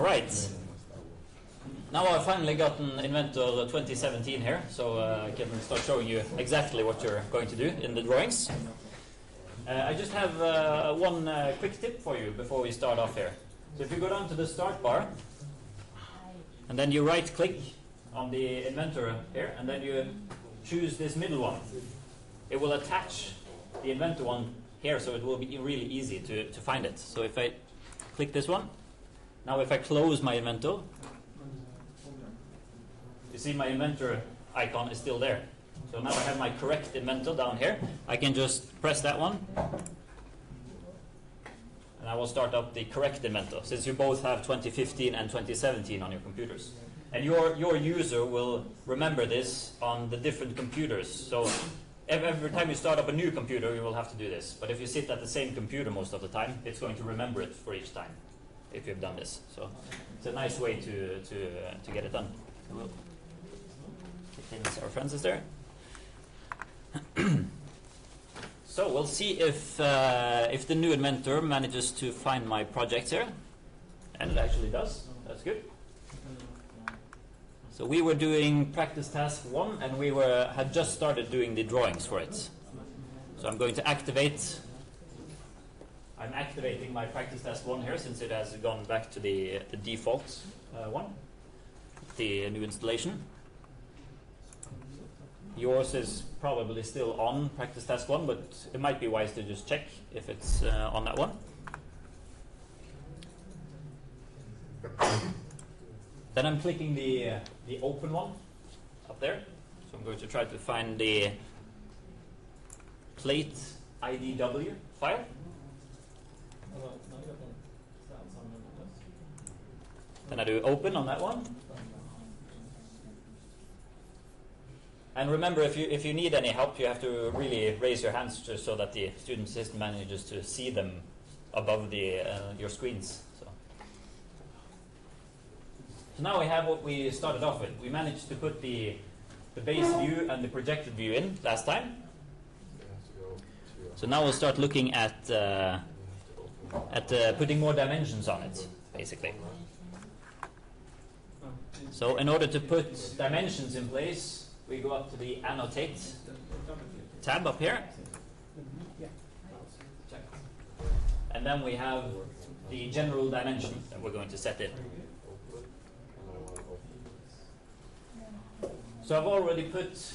right. Now I've finally gotten Inventor 2017 here, so uh, I can start showing you exactly what you're going to do in the drawings. Uh, I just have uh, one uh, quick tip for you before we start off here. So if you go down to the start bar, and then you right click on the inventor here, and then you choose this middle one. It will attach the inventor one here, so it will be really easy to, to find it. So if I click this one, now if I close my inventor, you see my inventor icon is still there. So now I have my correct inventor down here. I can just press that one, and I will start up the correct inventor, since you both have 2015 and 2017 on your computers. And your, your user will remember this on the different computers. So every time you start up a new computer, you will have to do this. But if you sit at the same computer most of the time, it's going to remember it for each time if you've done this. So it's a nice way to, to, uh, to get it done. We'll our friends is there. so we'll see if, uh, if the new inventor manages to find my projects here. And it actually does. That's good. So we were doing practice task one, and we were had just started doing the drawings for it. So I'm going to activate. I'm activating my practice task one here since it has gone back to the, the default uh, one, the new installation. Yours is probably still on practice task one, but it might be wise to just check if it's uh, on that one. Then I'm clicking the uh, the open one up there. So I'm going to try to find the plate IDW file. Then I do open on that one. And remember, if you if you need any help, you have to really raise your hands so that the student system manages to see them above the uh, your screens. So. So now we have what we started off with. We managed to put the, the base view and the projected view in last time. So now we'll start looking at, uh, at uh, putting more dimensions on it, basically. So in order to put dimensions in place, we go up to the annotate tab up here. And then we have the general dimension that we're going to set in. So I've already put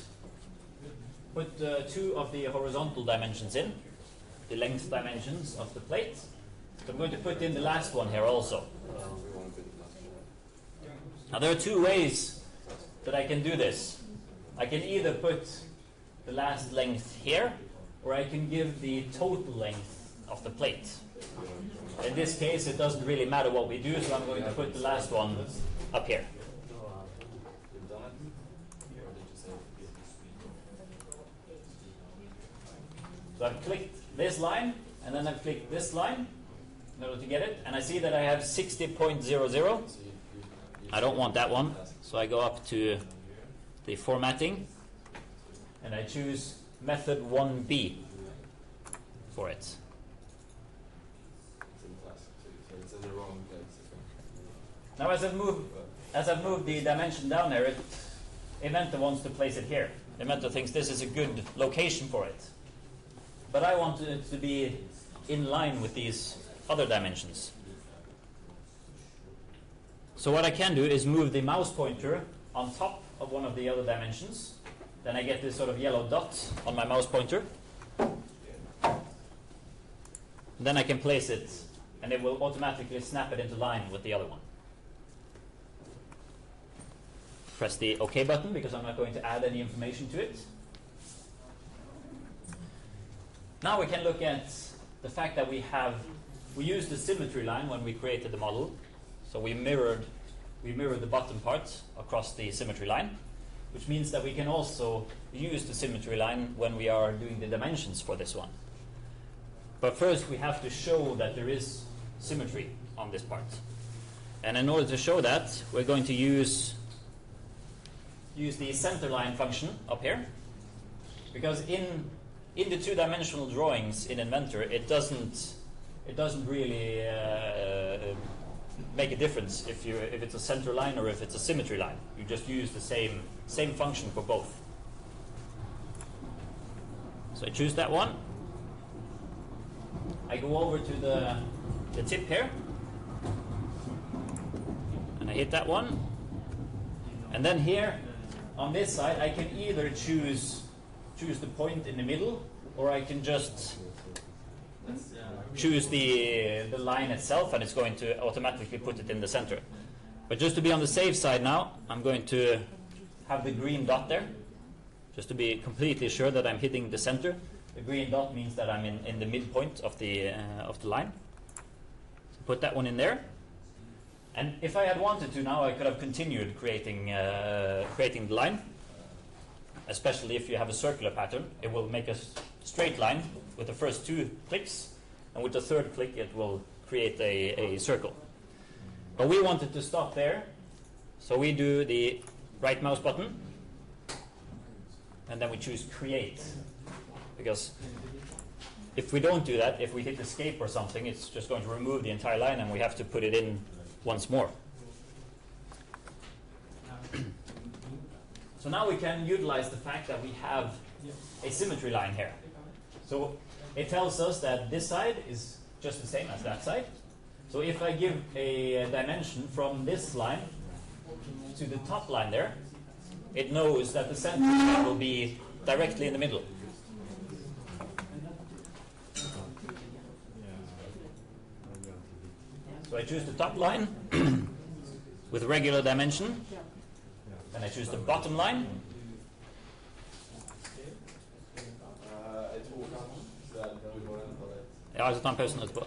put uh, two of the horizontal dimensions in, the length dimensions of the plate. So I'm going to put in the last one here also. Now there are two ways that I can do this. I can either put the last length here, or I can give the total length of the plate. In this case, it doesn't really matter what we do, so I'm going to put the last one up here. So I've clicked this line, and then I've clicked this line in order to get it, and I see that I have 60.00. I don't want that one, so I go up to the formatting, and I choose method 1B for it. Now, as I've moved, as I've moved the dimension down there, it, Inventor wants to place it here. Inventor thinks this is a good location for it. But I want it to be in line with these other dimensions. So what I can do is move the mouse pointer on top of one of the other dimensions. Then I get this sort of yellow dot on my mouse pointer. Then I can place it, and it will automatically snap it into line with the other one. Press the OK button because I'm not going to add any information to it. Now we can look at the fact that we have we used the symmetry line when we created the model. So we mirrored we mirror the bottom part across the symmetry line, which means that we can also use the symmetry line when we are doing the dimensions for this one. But first we have to show that there is symmetry on this part. And in order to show that, we're going to use use the center line function up here. Because in in the two-dimensional drawings in Inventor, it doesn't it doesn't really uh, make a difference if you if it's a center line or if it's a symmetry line. You just use the same same function for both. So I choose that one. I go over to the the tip here, and I hit that one. And then here on this side, I can either choose choose the point in the middle, or I can just choose the the line itself, and it's going to automatically put it in the center. But just to be on the safe side now, I'm going to have the green dot there, just to be completely sure that I'm hitting the center. The green dot means that I'm in, in the midpoint of the uh, of the line. So put that one in there. And if I had wanted to now, I could have continued creating uh, creating the line. Especially if you have a circular pattern, it will make a straight line with the first two clicks, and with the third click, it will create a, a circle. But we wanted to stop there, so we do the right mouse button, and then we choose create. Because if we don't do that, if we hit escape or something, it's just going to remove the entire line, and we have to put it in once more. so now we can utilize the fact that we have a symmetry line here. So it tells us that this side is just the same as that side. So if I give a dimension from this line to the top line there, it knows that the center will be directly in the middle. So I choose the top line with regular dimension. Then I choose the bottom line. Ja, tar den pausen etterpå.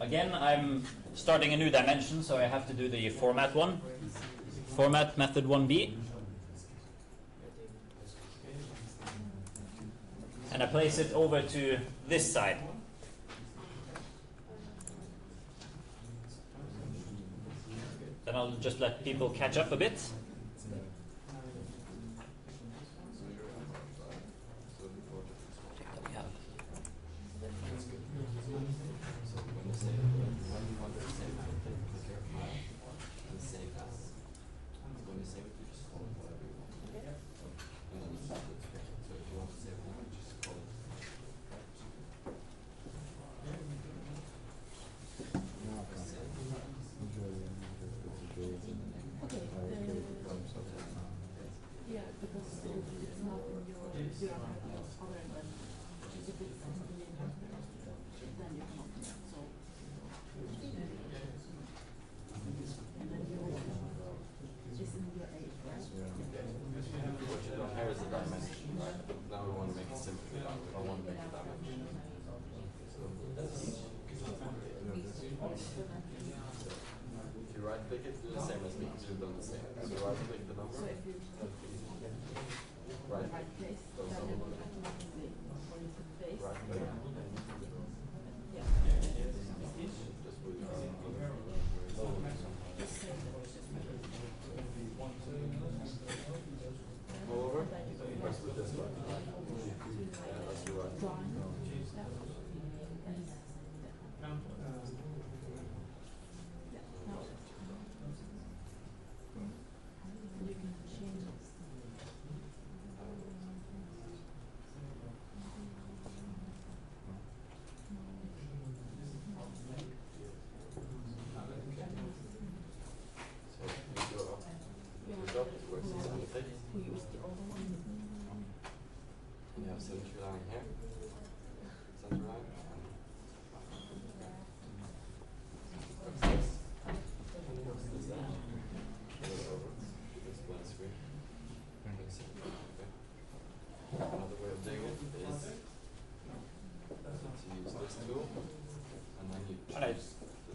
Again, I'm starting a new dimension, so I have to do the format one. Format method 1b. And I place it over to this side. Then I'll just let people catch up a bit.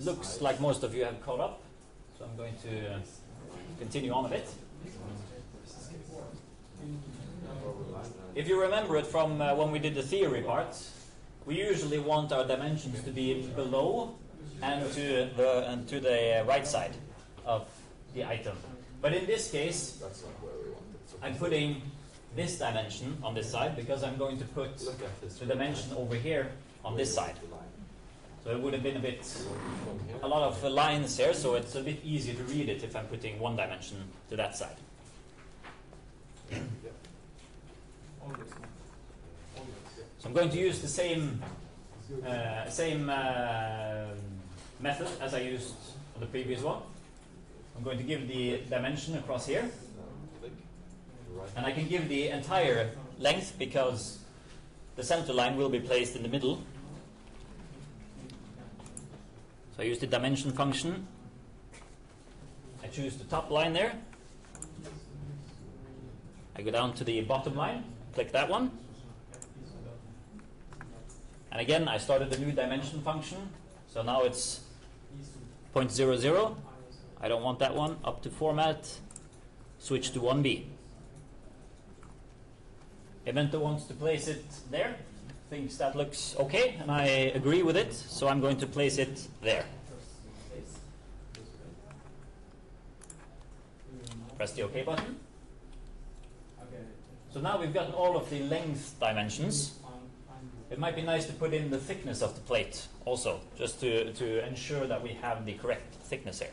Looks like most of you have caught up, so I'm going to uh, continue on a bit. Forward line, and If you remember it from uh, when we did the theory part, we usually want our dimensions to be below and to the and to the right side of the item. But in this case, that's not where we want it. So I'm putting this dimension on this side because I'm going to put look at this. the dimension over here on this side. So it would have been a bit, a lot of lines here, so it's a bit easier to read it if I'm putting one dimension to that side. So I'm going to use the same uh, same uh, method as I used on the previous one. I'm going to give the dimension across here, and I can give the entire length because the center line will be placed in the middle. So I use the dimension function. I choose the top line there. I go down to the bottom line, click that one. And again, I started a new dimension function. So now it's 0.00. I don't want that one. Up to format. Switch to 1B. Inventor wants to place it there. Thinks that looks okay, and I agree with it. So I'm going to place it there. Press the OK button. So now we've gotten all of the length dimensions. It might be nice to put in the thickness of the plate also, just to, to ensure that we have the correct thickness here.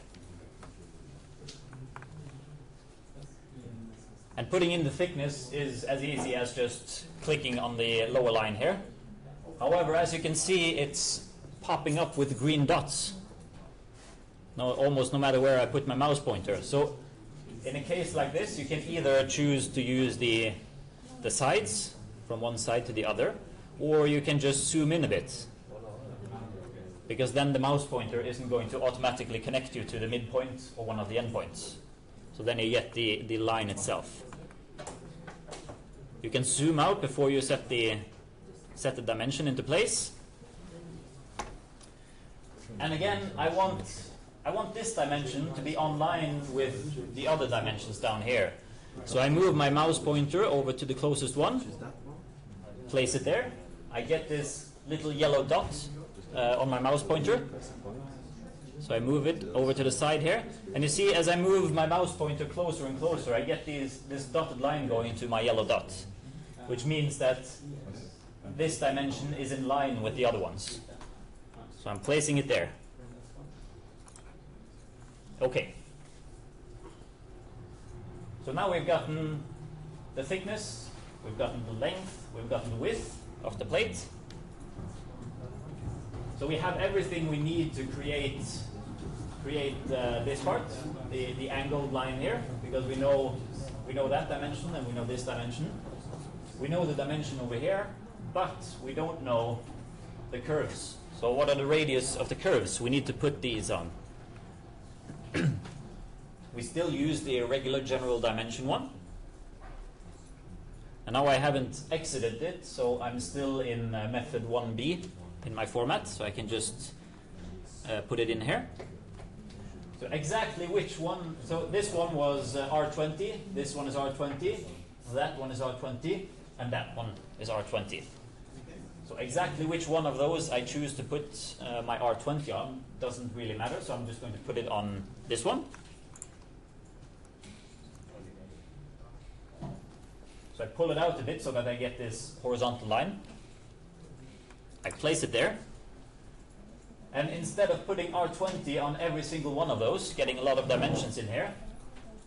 And putting in the thickness is as easy as just clicking on the lower line here. However, as you can see, it's popping up with green dots. No, almost no matter where I put my mouse pointer. So, in a case like this, you can either choose to use the the sides from one side to the other, or you can just zoom in a bit. Because then the mouse pointer isn't going to automatically connect you to the midpoint or one of the endpoints. So then you get the, the line itself. You can zoom out before you set the set the dimension into place. And again, I want I want this dimension to be online with the other dimensions down here. So I move my mouse pointer over to the closest one, place it there. I get this little yellow dot uh, on my mouse pointer. So I move it over to the side here. And you see, as I move my mouse pointer closer and closer, I get these, this dotted line going to my yellow dot, which means that this dimension is in line with the other ones. So I'm placing it there. Okay. So now we've gotten the thickness, we've gotten the length, we've gotten the width of the plate. So we have everything we need to create create uh, this part, the, the angled line here, because we know we know that dimension and we know this dimension. We know the dimension over here, but we don't know the curves. So what are the radius of the curves? We need to put these on. we still use the regular general dimension one. And now I haven't exited it, so I'm still in uh, method 1b in my format, so I can just uh, put it in here. So exactly which one, so this one was uh, R20, this one is R20, that one is R20, and that one is R20. So exactly which one of those I choose to put uh, my R20 on doesn't really matter, so I'm just going to put it on this one. So I pull it out a bit so that I get this horizontal line. I place it there. And instead of putting R20 on every single one of those, getting a lot of dimensions in here,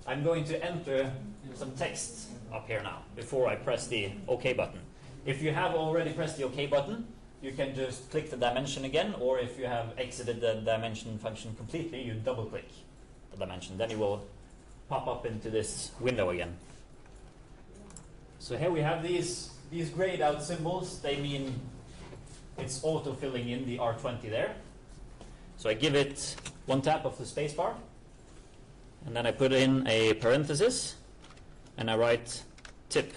I'm going to enter some text up here now before I press the OK button. If you have already pressed the OK button, you can just click the dimension again, or if you have exited the dimension function completely, you double click the dimension. Then it will pop up into this window again. So here we have these, these grayed out symbols. They mean it's auto filling in the R20 there. So I give it one tap of the spacebar, and then I put in a parenthesis, and I write tip.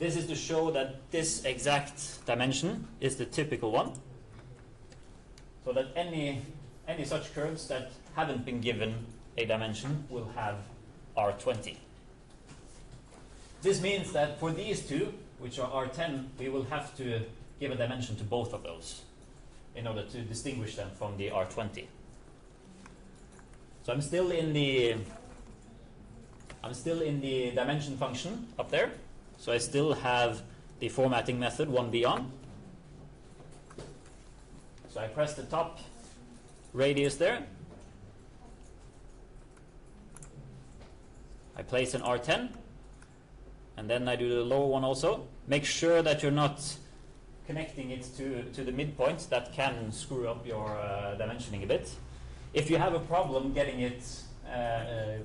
This is to show that this exact dimension is the typical one, so that any, any such curves that haven't been given a dimension will have R20. This means that for these two, which are R10, we will have to give a dimension to both of those in order to distinguish them from the R20. So I'm still in the I'm still in the dimension function up there. So I still have the formatting method 1b on. So I press the top radius there. I place an R10 and then I do the lower one also. Make sure that you're not connecting it to, to the midpoint. That can screw up your uh, dimensioning a bit. If you have a problem getting it uh, uh,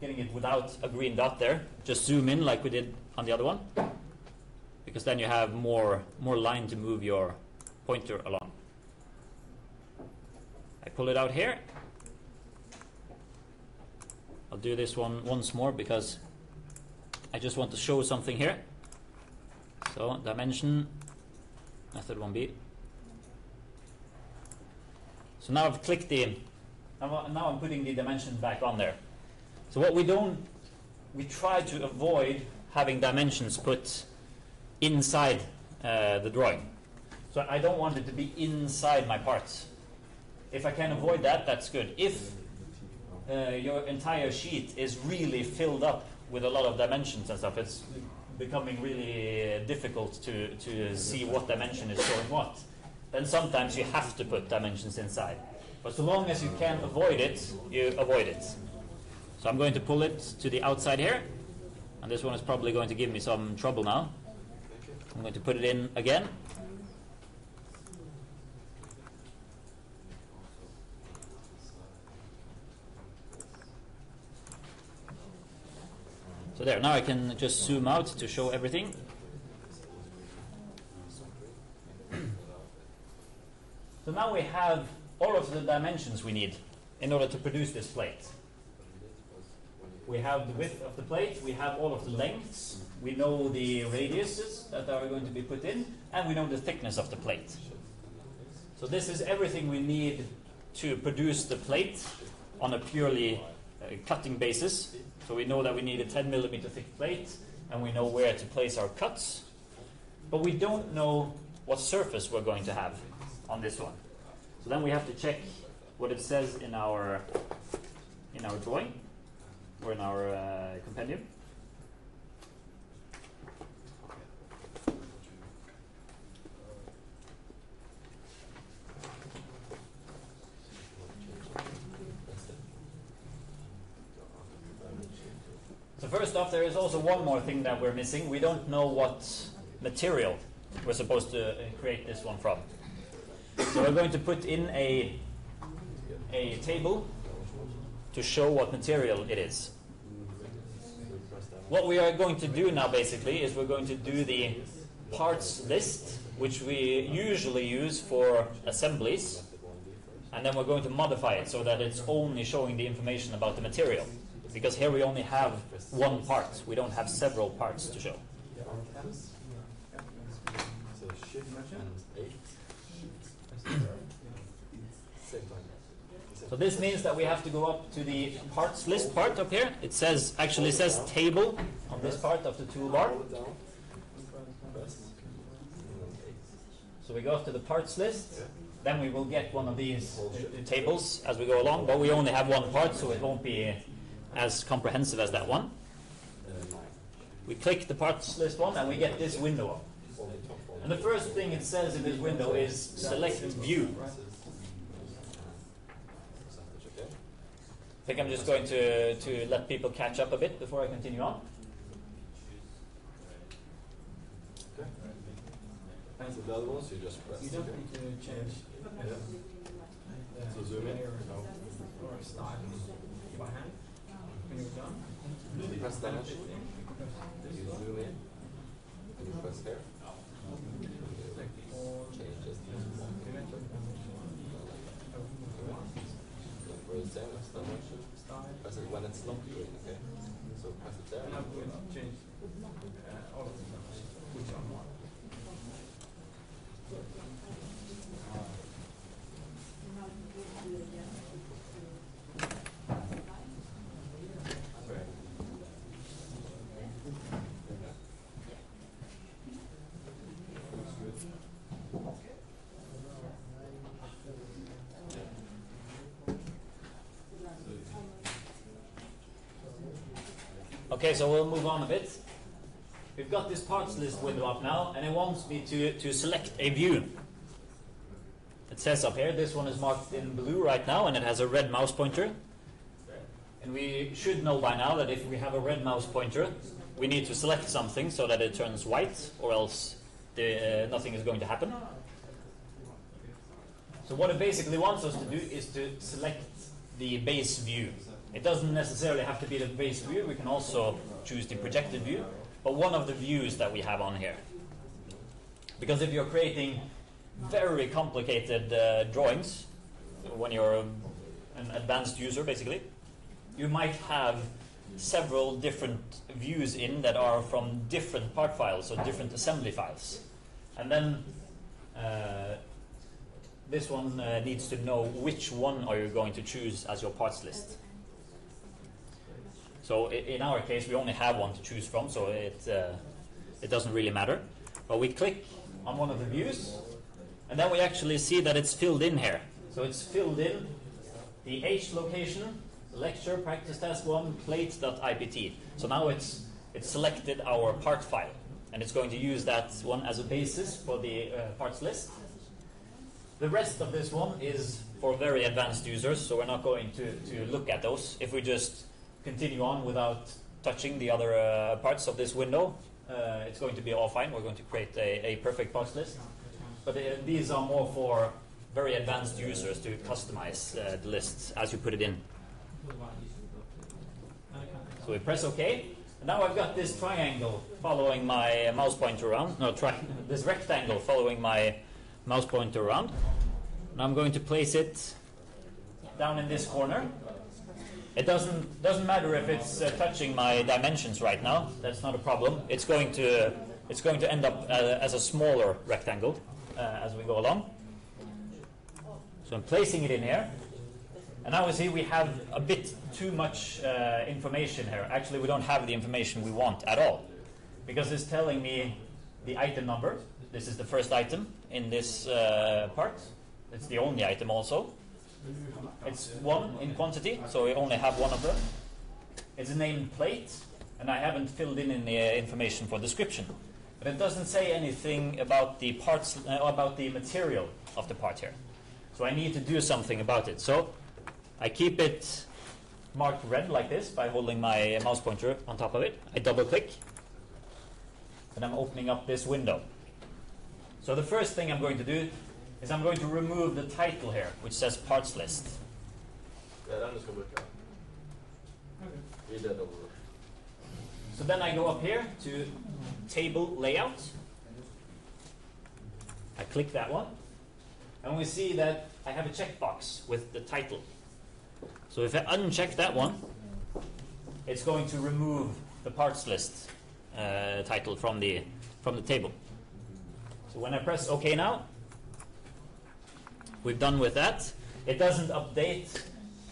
getting it without a green dot there, just zoom in like we did on the other one, because then you have more more line to move your pointer along. I pull it out here. I'll do this one once more because I just want to show something here. So dimension method 1b. So now I've clicked the now, I'm putting the dimension back on there. So what we don't we try to avoid having dimensions put inside uh, the drawing. So I don't want it to be inside my parts. If I can avoid that, that's good. If uh, your entire sheet is really filled up with a lot of dimensions and stuff, it's becoming really difficult to, to see what dimension is showing what. Then sometimes you have to put dimensions inside. But so long as you can avoid it, you avoid it. So I'm going to pull it to the outside here. And this one is probably going to give me some trouble now. I'm going to put it in again. So there, now I can just zoom out to show everything. so now we have all of the dimensions we need in order to produce this plate. We have the width of the plate, we have all of the lengths, we know the radiuses that are going to be put in, and we know the thickness of the plate. So this is everything we need to produce the plate on a purely cutting basis. So we know that we need a 10 millimeter thick plate, and we know where to place our cuts. But we don't know what surface we're going to have on this one. So then we have to check what it says in our in our drawing or in our uh, compendium. So first off, there is also one more thing that we're missing. We don't know what material we're supposed to uh, create this one from. So we're going to put in a a table to show what material it is. What we are going to do now basically is we're going to do the parts list, which we usually use for assemblies, and then we're going to modify it so that it's only showing the information about the material. Because here we only have one part, we don't have several parts to show. So this means that we have to go up to the parts list part up here. It says actually says table on this part of the toolbar. So we go up to the parts list. Then we will get one of these tables as we go along, but we only have one part, so it won't be as comprehensive as that one. We click the parts list one, and we get this window up. Only top one. And the first thing it says in this window is select view. I think I'm just going to, to let people catch up a bit before I continue on. Okay. So the other ones you just press. You don't need to change Yeah. So zoom in. No. or style by hand when you're done. You press dimension. You zoom in. And you press here. Change. Look for the same as dimension. Style. Press it when it's not okay? So press it there. And I will change uh, all of them, which are more. Okay, so we'll move on a bit. We've got this parts list window up now, and it wants me to, to select a view. It says up here, this one is marked in blue right now, and it has a red mouse pointer. And we should know by now that if we have a red mouse pointer, we need to select something so that it turns white, or else the, uh, nothing is going to happen. So what it basically wants us to do is to select the base view. It doesn't necessarily have to be the base view, we can also choose the projected view, but one of the views that we have on here. Because if you're creating very complicated uh, drawings, when you're an advanced user basically, you might have several different views in that are from different part files or different assembly files. And then uh, this one uh, needs to know which one are you going to choose as your parts list. So in our case, we only have one to choose from, so it, uh, it doesn't really matter. But we click on one of the views, and then we actually see that it's filled in here. So it's filled in the H location, lecture, practice task one, plate.ipt. So now it's, it's selected our part file, and it's going to use that one as a basis for the uh, parts list. The rest of this one is for very advanced users, so we're not going to, to look at those. If we just continue on without touching the other uh, parts of this window, uh, it's going to be all fine. We're going to create a, a perfect parts list. But uh, these are more for very advanced users to customize uh, the lists as you put it in. So we press OK. Now I've got this triangle following my mouse pointer around. No, tri- this rectangle following my mouse pointer around. And I'm going to place it down in this corner. It doesn't doesn't matter if it's uh, touching my dimensions right now. That's not a problem. It's going to it's going to end up uh, as a smaller rectangle uh, as we go along. So I'm placing it in here. And now we see we have a bit too much uh, information here. Actually, we don't have the information we want at all. Because it's telling me the item number. This is the first item in this uh, part. It's the only item also. It's one in quantity, so we only have one of them. It's a named plate, and I haven't filled in any uh, information for description. But it doesn't say anything about the parts, uh, about the material of the part here. So I need to do something about it. So I keep it marked red like this by holding my mouse pointer on top of it. I double click, and I'm opening up this window. So the first thing I'm going to do is I'm going to remove the title here, which says parts list. Det är den du ska bruka. I det då. So then I go up here to table layout. I click that one. And we see that I have a checkbox with the title. So if I uncheck that one, it's going to remove the parts list uh, title from the, from the table. So when I press OK now, we've done with that. It doesn't update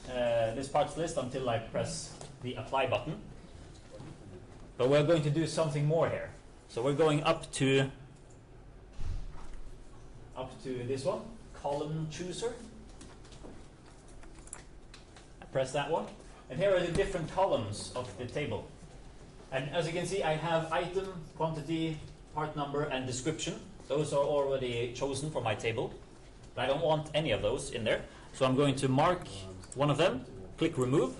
uh, this parts list until I press the apply button. But we're going to do something more here. So we're going up to up to this one, column chooser. I press that one. And here are the different columns of the table. And as you can see, I have item, quantity, part number, and description. Those are already chosen for my table. I don't want any of those in there. So I'm going to mark one of them, click remove.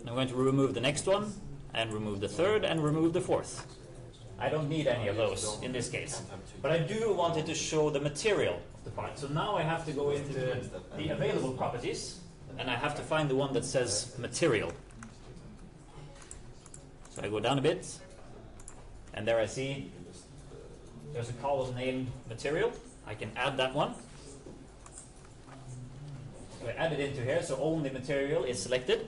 And I'm going to remove the next one, and remove the third, and remove the fourth. I don't need any of those in this case. But I do want it to show the material of the part. So now I have to go into the available properties, and I have to find the one that says material. So I go down a bit, and there I see there's a column named material. I can add that one. So I add it into here, so only material is selected.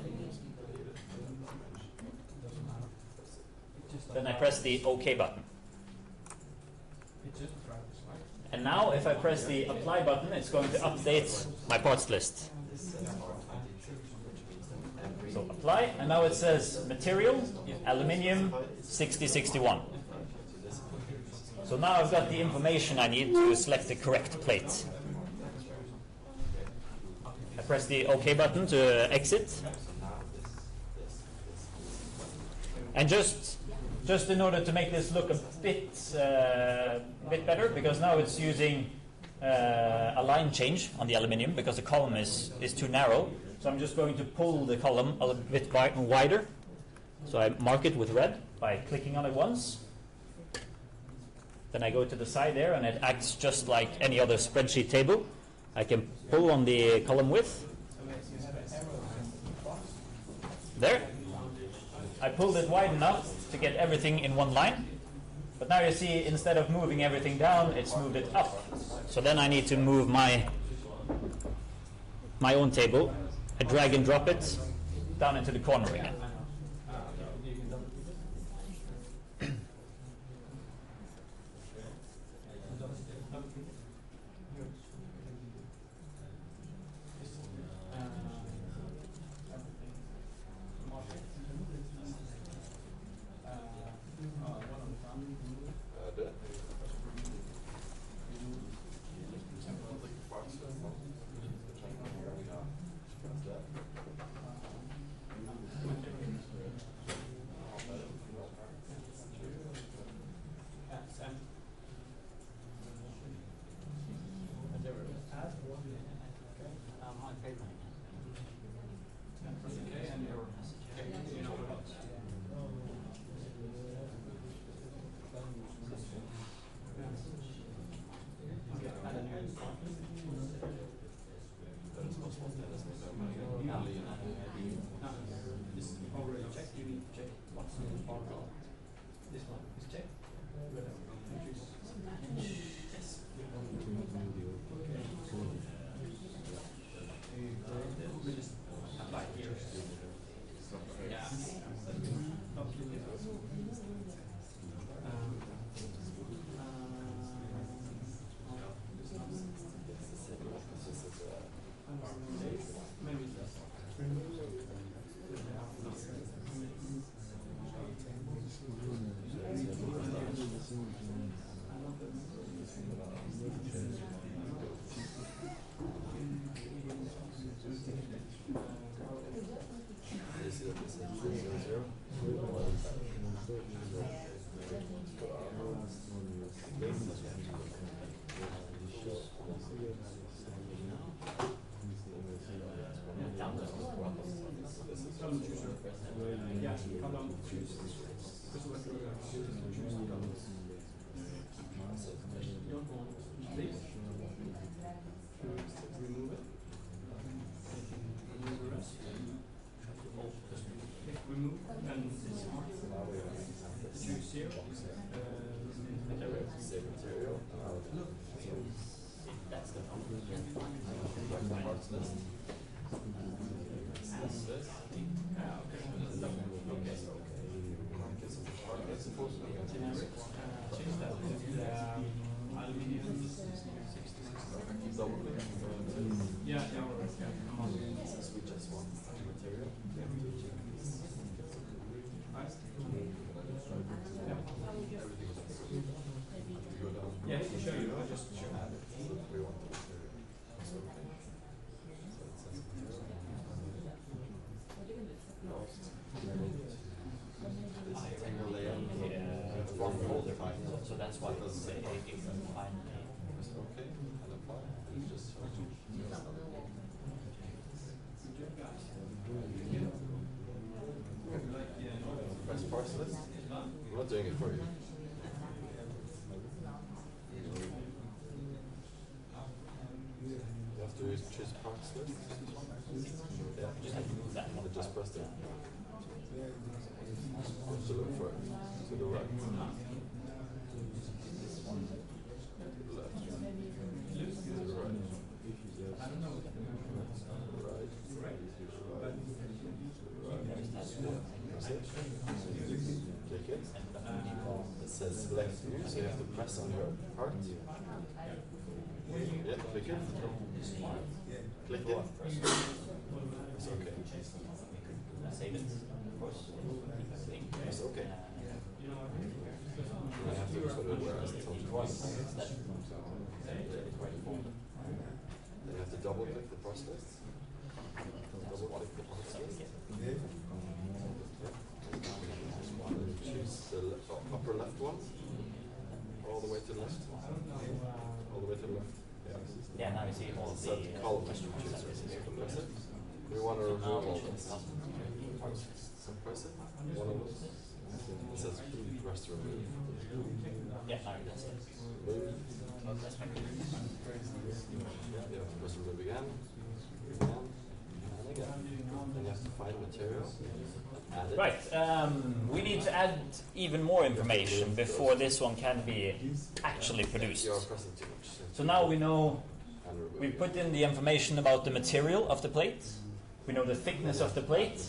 Then I press the OK button. And now if I press the apply button, it's going to update my parts list. So apply, and now it says material, aluminium, 6061. So now I've got the information I need to select the correct plate. Press the OK button to exit. And just just in order to make this look a bit uh, bit better, because now it's using uh, a line change on the aluminium because the column is, is too narrow. So I'm just going to pull the column a bit wider. So I mark it with red by clicking on it once. Then I go to the side there and it acts just like any other spreadsheet table. I can pull on the column width. There. I pulled it wide enough to get everything in one line. But now you see, instead of moving everything down, it's moved it up. So then I need to move my my own table. I drag and drop it down into the corner again. Press not doing it for you. Have to choose. Yeah, Just pressed it. To look for it. To the right. Left. To the right. Right. Press it. Click it. It says select view, so have to press on your part. Yeah, click it. Click it. It's okay. Save it, of course. It's okay. I have to put it where I told you. Then you have to double click the parts list. Double click the parts list. Choose the le- uh, upper left one. All the way to the left. All the way to the left. Yeah. Yeah, now you see all the uh, column question marks choose that is it. here. Compress it. We want to remove all this. stop. It. One of those. It says press to remove. Yeah, now you can see it. That's fine. Yeah, press remove again. Again. And again. Then you have to find material. Add it. Right, um, we need to add even more information before this one can be actually produced. You are pressing too much. So now we know we put in the information about the material of the plate, we know the thickness of the plate,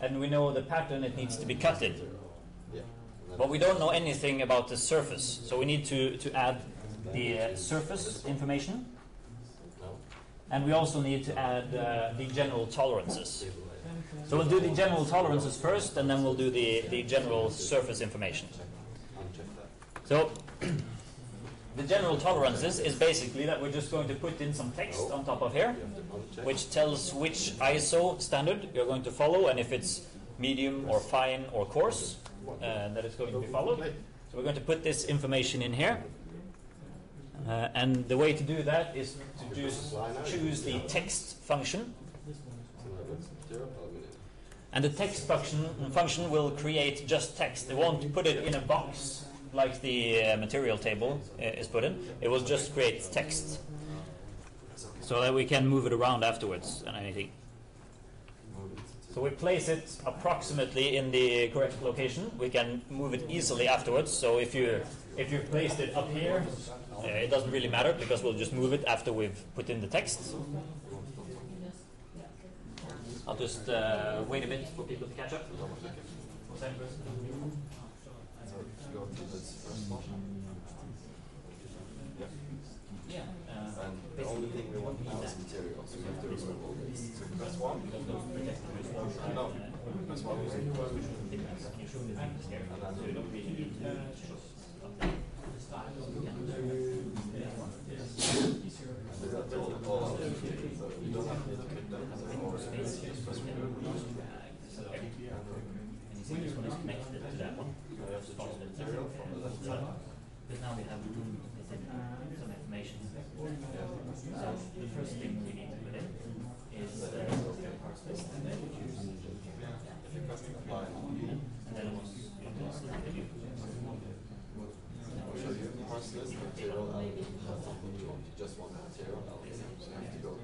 and we know the pattern it needs to be cut in. Yeah. And then But we don't know anything about the surface, so we need to, to add the uh, surface information, and we also need to add uh, the general tolerances. So we'll do the general tolerances first, and then we'll do the, the general surface information. So the general tolerances is basically that we're just going to put in some text on top of here, which tells which ISO standard you're going to follow, and if it's medium or fine or coarse, uh, that it's going to be followed. So we're going to put this information in here. Uh, and the way to do that is to choose the text function. So now that's material, aluminum. And the text function, function will create just text. It won't put it in a box like the uh, material table uh, is put in. It will just create text so that we can move it around afterwards and anything. So we place it approximately in the correct location. We can move it easily afterwards. So if you if you placed it up here, uh, it doesn't really matter because we'll just move it after we've put in the text. I'll just uh, wait a minute for people to catch up. So go first. Yeah. Yeah. uh, And the only thing we want now is material, so we have to remove all this. So press one. No, press one. And then Is all? all? So you don't have to them. Or just press remove. And you see this one is connected to that one. Now you have to choose material from the left side. But now we have some information. So the first thing we need to put in is uh, Line. and then once you do the. So you material out. That's not what you want. You just the material. So you have to go to the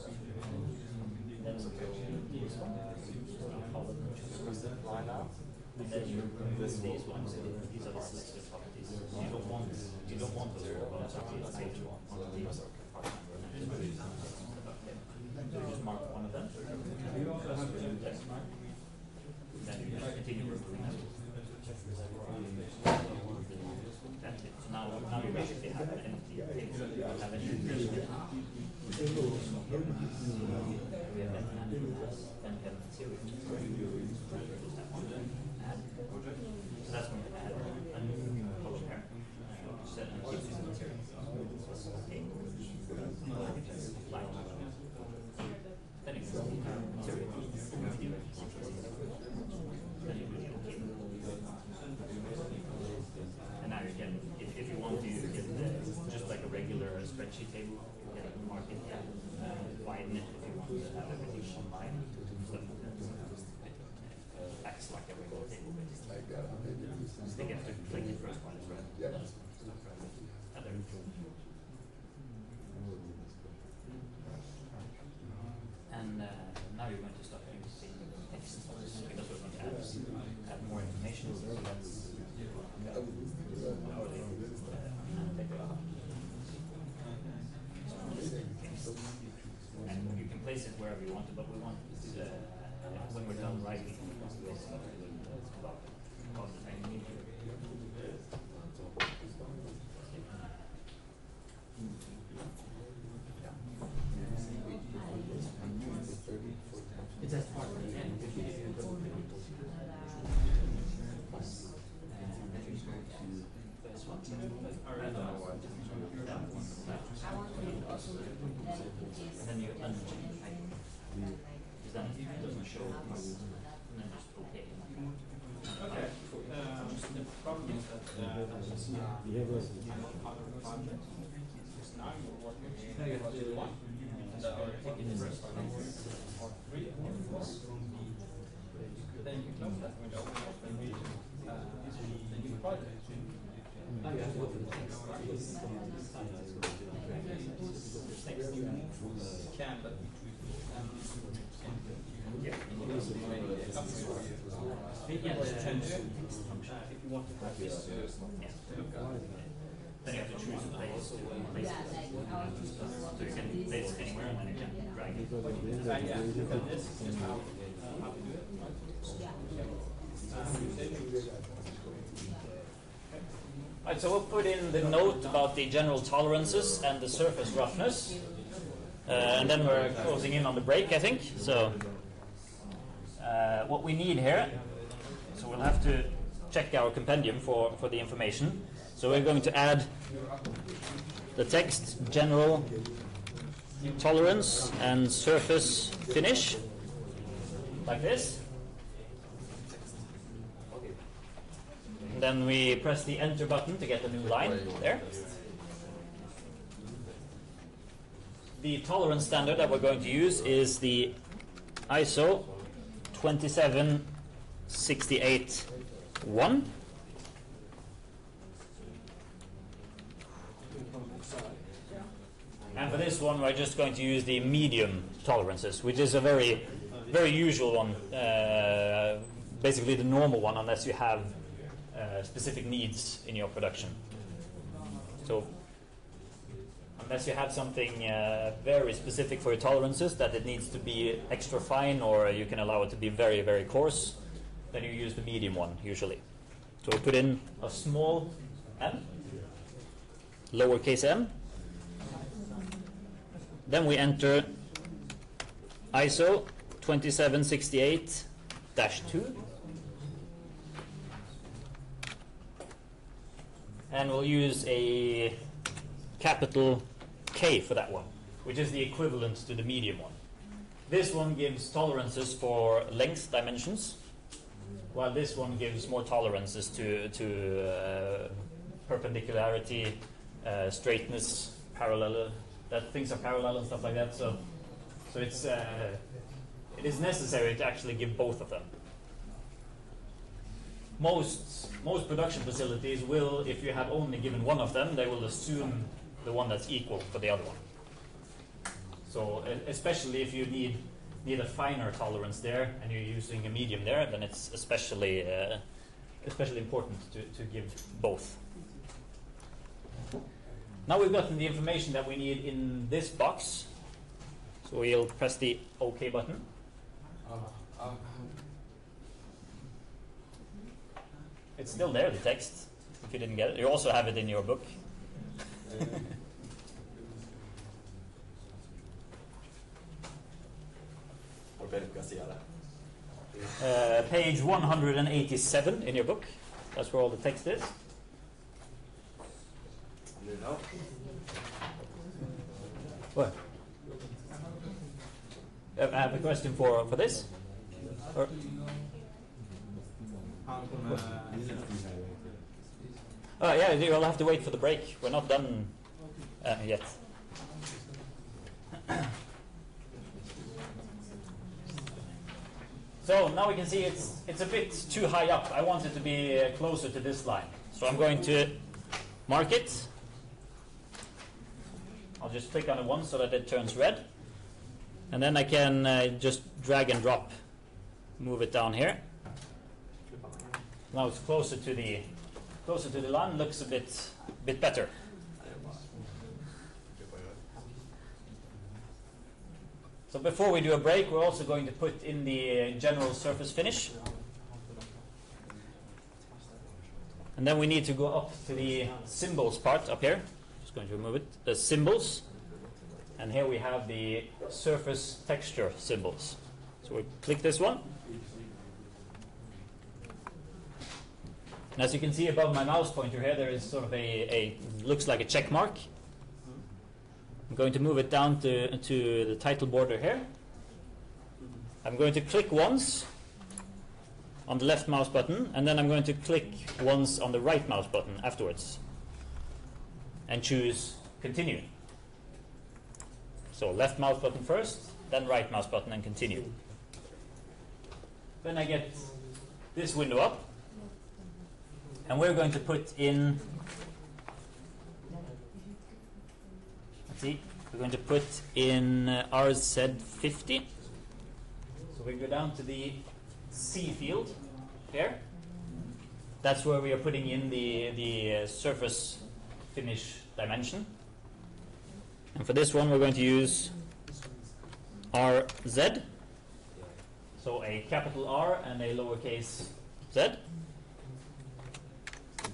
and. Then you these ones, these are the properties. You don't want, you don't want those one, of these. So you just mark one of them. Then you just continue removing them. So now, now you basically have an empty table. You have. We have then add class, then we have material. Choose that one. Add. So that's going to add a new column here. Set and keep using material. Okay. Line. Then you can see material. Then you can okay. And now you can, if, if you want to, you can uh, just like a regular spreadsheet table, you can mark it, uh, widen it if you want to have everything online. So that it acts like a regular table basically. They get to click the first one as well. And there. And uh, now you're going to start using text box because we're going to add, add more information. So that's how they, uh, take it out. And you can place it wherever you want it, but we want uh, when we're done writing, we want to place it about about the time you need to. and then you uncheck height. Because then it doesn't show this, and then just okay. Okay, um, the problem is that, uh, there's no other projects. Now you're working with one, and the other ticket is or three or four. Then you close that window, and we, uh, the new project. Can, but we Yeah, was the- change it. Uh, if you want to have this, uh, Yeah. Then you have to choose a place to place it. So you can place it anywhere and then you can drag it. uh, yeah, so this is just how, uh, how to do it, right? Uh, you say choose. Alright, so we'll put in the note about the general tolerances and the surface roughness. Uh, and then we're closing in on the break, I think. So, uh, what we need here, so we'll have to check our compendium for, for the information. So, we're going to add the text general tolerance and surface finish, like this. Then we press the enter button to get the new line there. The tolerance standard that we're going to use is the ISO 27681. And for this one, we're just going to use the medium tolerances, which is a very, very usual one. Uh, basically, the normal one, unless you have specific needs in your production. So, unless you have something uh, very specific for your tolerances, that it needs to be extra fine, or you can allow it to be very, very coarse, then you use the medium one usually. So we put in a small m, lowercase m. Then we enter ISO 2768 And we'll use a capital K for that one, which is the equivalent to the medium one. This one gives tolerances for length dimensions, while this one gives more tolerances to, to uh, perpendicularity, uh, straightness, parallel, that things are parallel and stuff like that. So, so it's, uh, it is necessary to actually give both of them. Most, most production facilities will, if you have only given one of them, they will assume the one that's equal for the other one. So, especially if you need need a finer tolerance there, and you're using a medium there, then it's especially uh, especially important to, to give both. Now we've gotten the information that we need in this box, so we'll press the OK button. Uh, uh, It's still there, the text. If you didn't get it, you also have it in your book. Uh, page 187 in your book. That's where all the text is. What? I have a question for, for this. Or, oh, yeah, you'll have to wait for the break. We're not done uh, yet. so now we can see it's, it's a bit too high up. I want it to be uh, closer to this line. So I'm going to mark it. I'll just click on it once so that it turns red. And then I can uh, just drag and drop, move it down here. Now it's closer to the closer to the line, looks a bit bit better. So before we do a break, we're also going to put in the uh, general surface finish. And then we need to go up to the symbols part up here. Just going to remove it. The symbols. And here we have the surface texture symbols. So we click this one. And as you can see above my mouse pointer here, there is sort of a, a looks like a check mark. I'm going to move it down to, to the title border here. I'm going to click once on the left mouse button, and then I'm going to click once on the right mouse button afterwards. And choose continue. So left mouse button first, then right mouse button and continue. Then I get this window up, and we're going to put in. Let's see, we're going to put in uh, RZ50. So we go down to the C field here. That's where we are putting in the the uh, surface finish dimension. And for this one, we're going to use RZ. So a capital R and a lowercase z.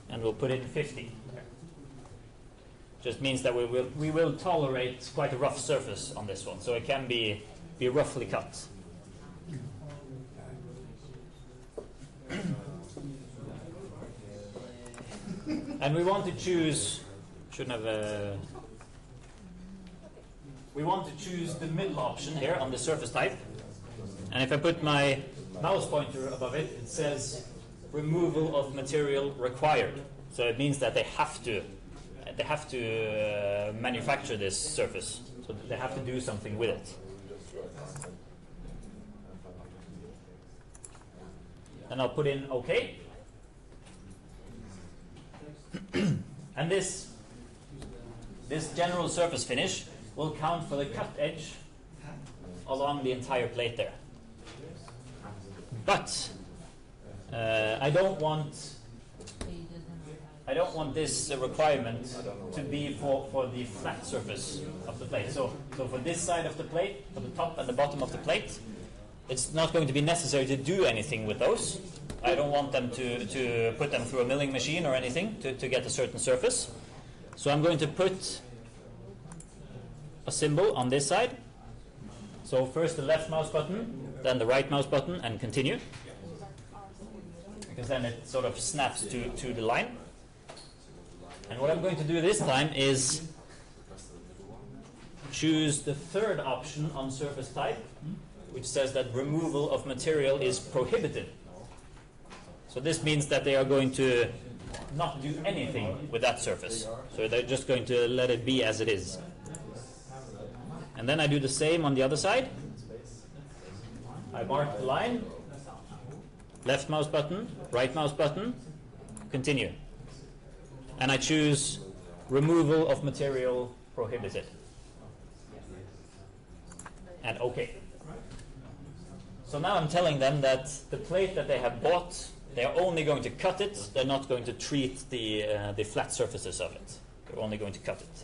And we'll put in 50. Just means that we will, we will tolerate quite a rough surface on this one. So it can be, be roughly cut. and we want to choose, shouldn't have a, we want to choose the middle option here on the surface type. And if I put my mouse pointer above it, it says removal of material required. So it means that they have to they have to uh, manufacture this surface. So they have to do something with it. And I'll put in OK. and this this general surface finish will count for the cut edge along the entire plate there. But uh, I don't want I don't want this uh, requirement to be for, for the flat surface of the plate. So so for this side of the plate, for the top and the bottom of the plate, it's not going to be necessary to do anything with those. I don't want them to, to put them through a milling machine or anything to, to get a certain surface. So I'm going to put a symbol on this side. So first the left mouse button, then the right mouse button, and continue. Because then it sort of snaps to, to the line. And what I'm going to do this time is choose the third option on surface type, which says that removal of material is prohibited. So this means that they are going to not do anything with that surface. So they're just going to let it be as it is. And then I do the same on the other side. I mark the line, left mouse button, right mouse button, continue. And I choose removal of material prohibited. And OK. So now I'm telling them that the plate that they have bought, they are only going to cut it. They're not going to treat the, uh, the flat surfaces of it. They're only going to cut it.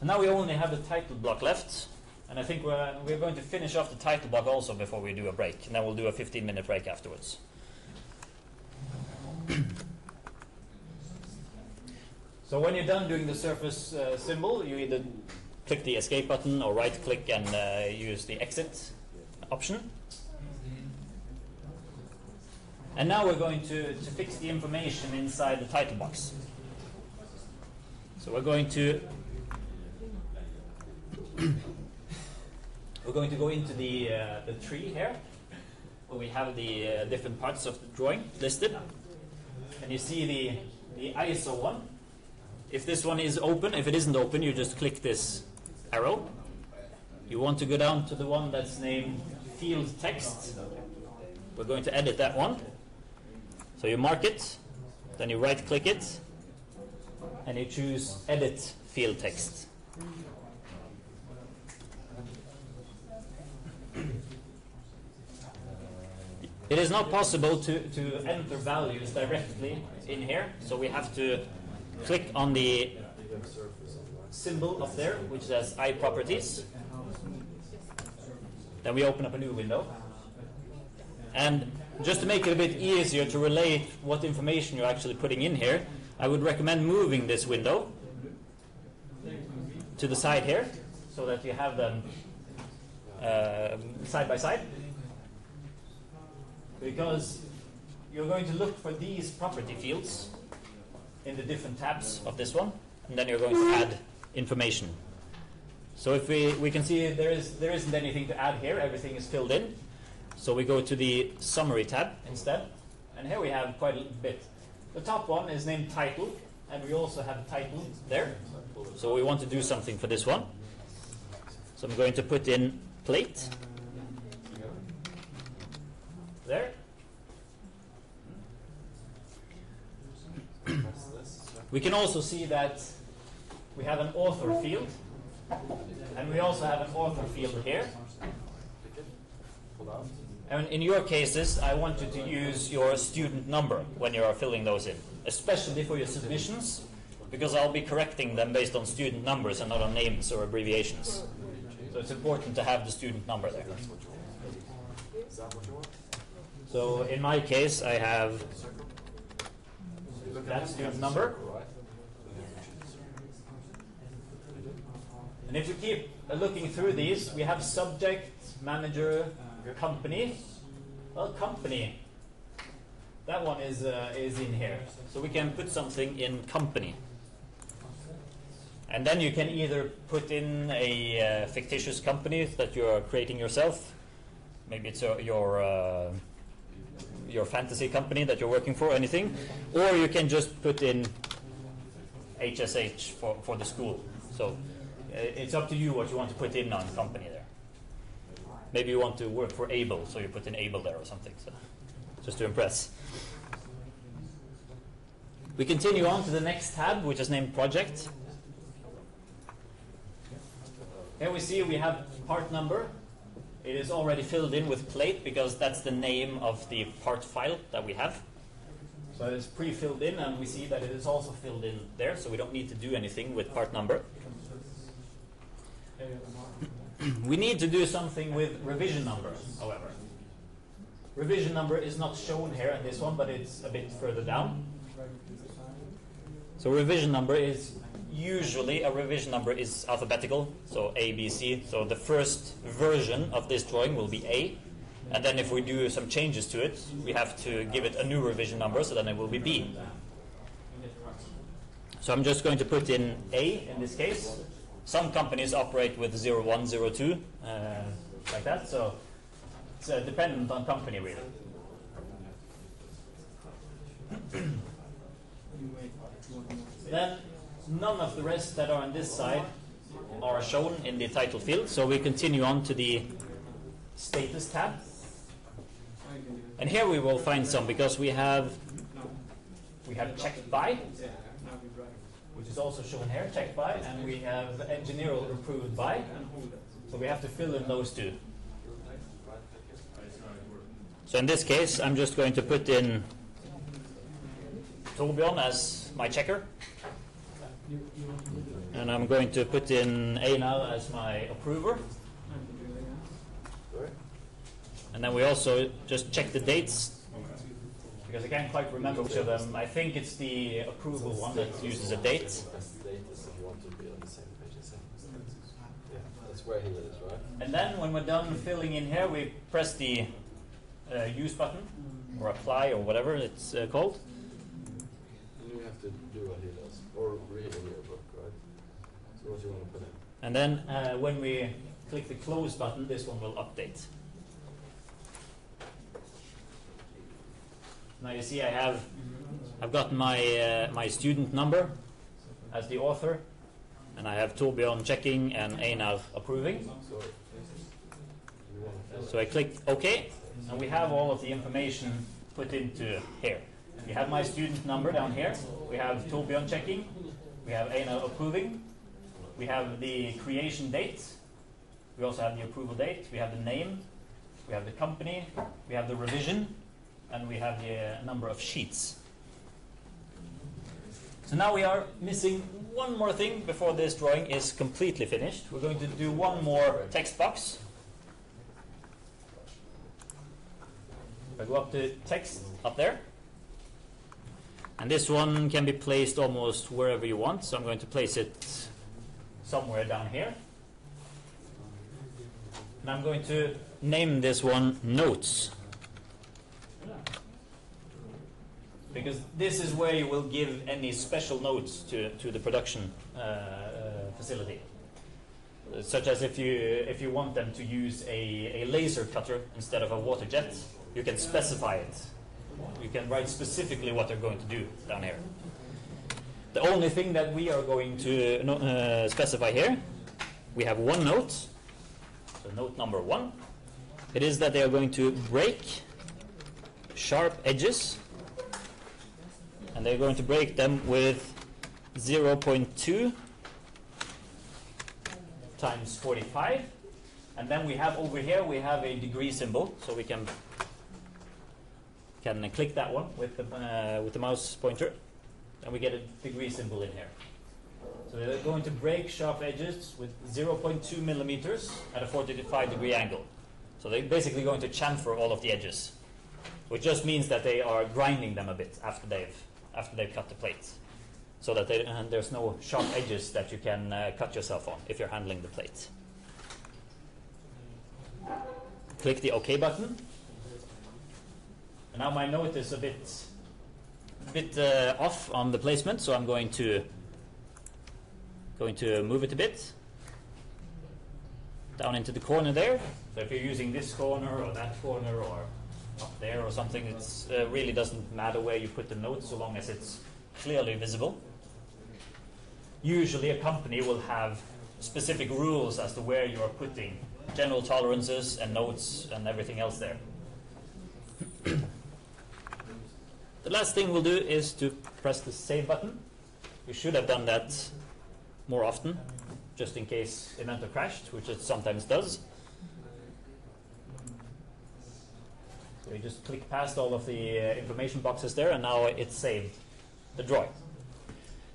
And now we only have the title block left. And I think we're, we're going to finish off the title block also before we do a break. And then we'll do a 15 minute break afterwards. so when you're done doing the surface uh, symbol, you either click the escape button or right click and uh, use the exit option. And now we're going to, to fix the information inside the title box. So we're going to we're going to go into the uh, the tree here, where we have the uh, different parts of the drawing listed, and you see the the ISO one. If this one is open, if it isn't open, you just click this arrow. You want to go down to the one that's named field text. We're going to edit that one. So you mark it, then you right click it, and you choose edit field text. It is not possible to, to enter values directly in here, so we have to click on the symbol up there, which says iProperties. Then we open up a new window. And just to make it a bit easier to relate what information you're actually putting in here, I would recommend moving this window to the side here, so that you have them uh, side by side. Because you're going to look for these property fields in the different tabs of this one, and then you're going to add information. So if we, we can see there is there isn't anything to add here, everything is filled in. So we go to the summary tab instead, and here we have quite a bit. The top one is named title, and we also have a title there. So we want to do something for this one. So I'm going to put in plate there. We can also see that we have an author field, and we also have an author field here. And in your cases, I want you to use your student number when you are filling those in, especially for your submissions, because I'll be correcting them based on student numbers and not on names or abbreviations. So it's important to have the student number there. Is that what you want? So in my case, I have that this, student that's a number. And if you keep looking through these, we have subject, manager, company. Well, company. That one is uh, is in here, so we can put something in company. And then you can either put in a uh, fictitious company that you are creating yourself. Maybe it's uh, your your fantasy company that you're working for, anything, or you can just put in HSH for, for the school. So uh, it's up to you what you want to put in on company there. Maybe you want to work for Able, so you put in Able there or something. So just to impress. We continue on to the next tab, which is named Project. Here we see we have part number. It is already filled in with plate because that's the name of the part file that we have. So it's pre-filled in, and we see that it is also filled in there, so we don't need to do anything with part number. we need to do something with revision number, however. Revision number is not shown here in this one, but it's a bit further down. So revision number is usually a revision number is alphabetical, so A, B, C. So the first version of this drawing will be A, and then if we do some changes to it, we have to give it a new revision number, so then it will be B. So I'm just going to put in A in this case. Some companies operate with 01, 02, uh, like that, so it's uh, dependent on company really. Then none of the rest that are on this side are shown in the title field, so we continue on to the status tab. And here we will find some because we have we have checked by, which is also shown here, checked by, and we have engineer approved by. So we have to fill in those two. So in this case, I'm just going to put in Torbjörn as my checker. And I'm going to put in Einar as my approver. And then we also just check the dates because I can't quite remember which of them. I think it's the approval one that uses a date. The that's where he right? And then when we're done filling in here, we press the uh, use button or apply or whatever it's uh, called. And you have to do or read in your book, right? So what do you want to put in? And then uh, when we click the close button, this one will update. Now you see I have I've got my uh, my student number as the author, and I have Torbjörn checking and Einar approving. So I click OK, and we have all of the information put into here. We have my student number down here. We have Torbjörn checking. We have Einar approving. We have the creation date. We also have the approval date. We have the name. We have the company. We have the revision. And we have the uh, number of sheets. So now we are missing one more thing before this drawing is completely finished. We're going to do one more text box. If I go up to text up there. And this one can be placed almost wherever you want, so I'm going to place it somewhere down here. And I'm going to name this one Notes. because this is where you will give any special notes to, to the production uh, uh, facility. Such as if you if you want them to use a, a laser cutter instead of a water jet, you can specify it. You can write specifically what they're going to do down here. The only thing that we are going to uh, specify here, we have one note. So note number one, it is that they are going to break sharp edges, and they're going to break them with 0.2 times 45, and then we have over here we have a degree symbol, so we can can click that one with the uh, with the mouse pointer, and we get a degree symbol in here. So they're going to break sharp edges with 0.2 millimeters at a 45 degree angle. So they're basically going to chamfer all of the edges, which just means that they are grinding them a bit after they've after they've cut the plate, so that they, and there's no sharp edges that you can uh, cut yourself on if you're handling the plate. Click the OK button. Now my note is a bit bit uh, off on the placement, so I'm going to going to move it a bit down into the corner there. So if you're using this corner or that corner or up there or something, it uh, really doesn't matter where you put the note so long as it's clearly visible. Usually a company will have specific rules as to where you are putting general tolerances and notes and everything else there. The last thing we'll do is to press the save button. We should have done that more often, just in case Inventor crashed, which it sometimes does. So we just click past all of the uh, information boxes there, and now it's saved the drawing.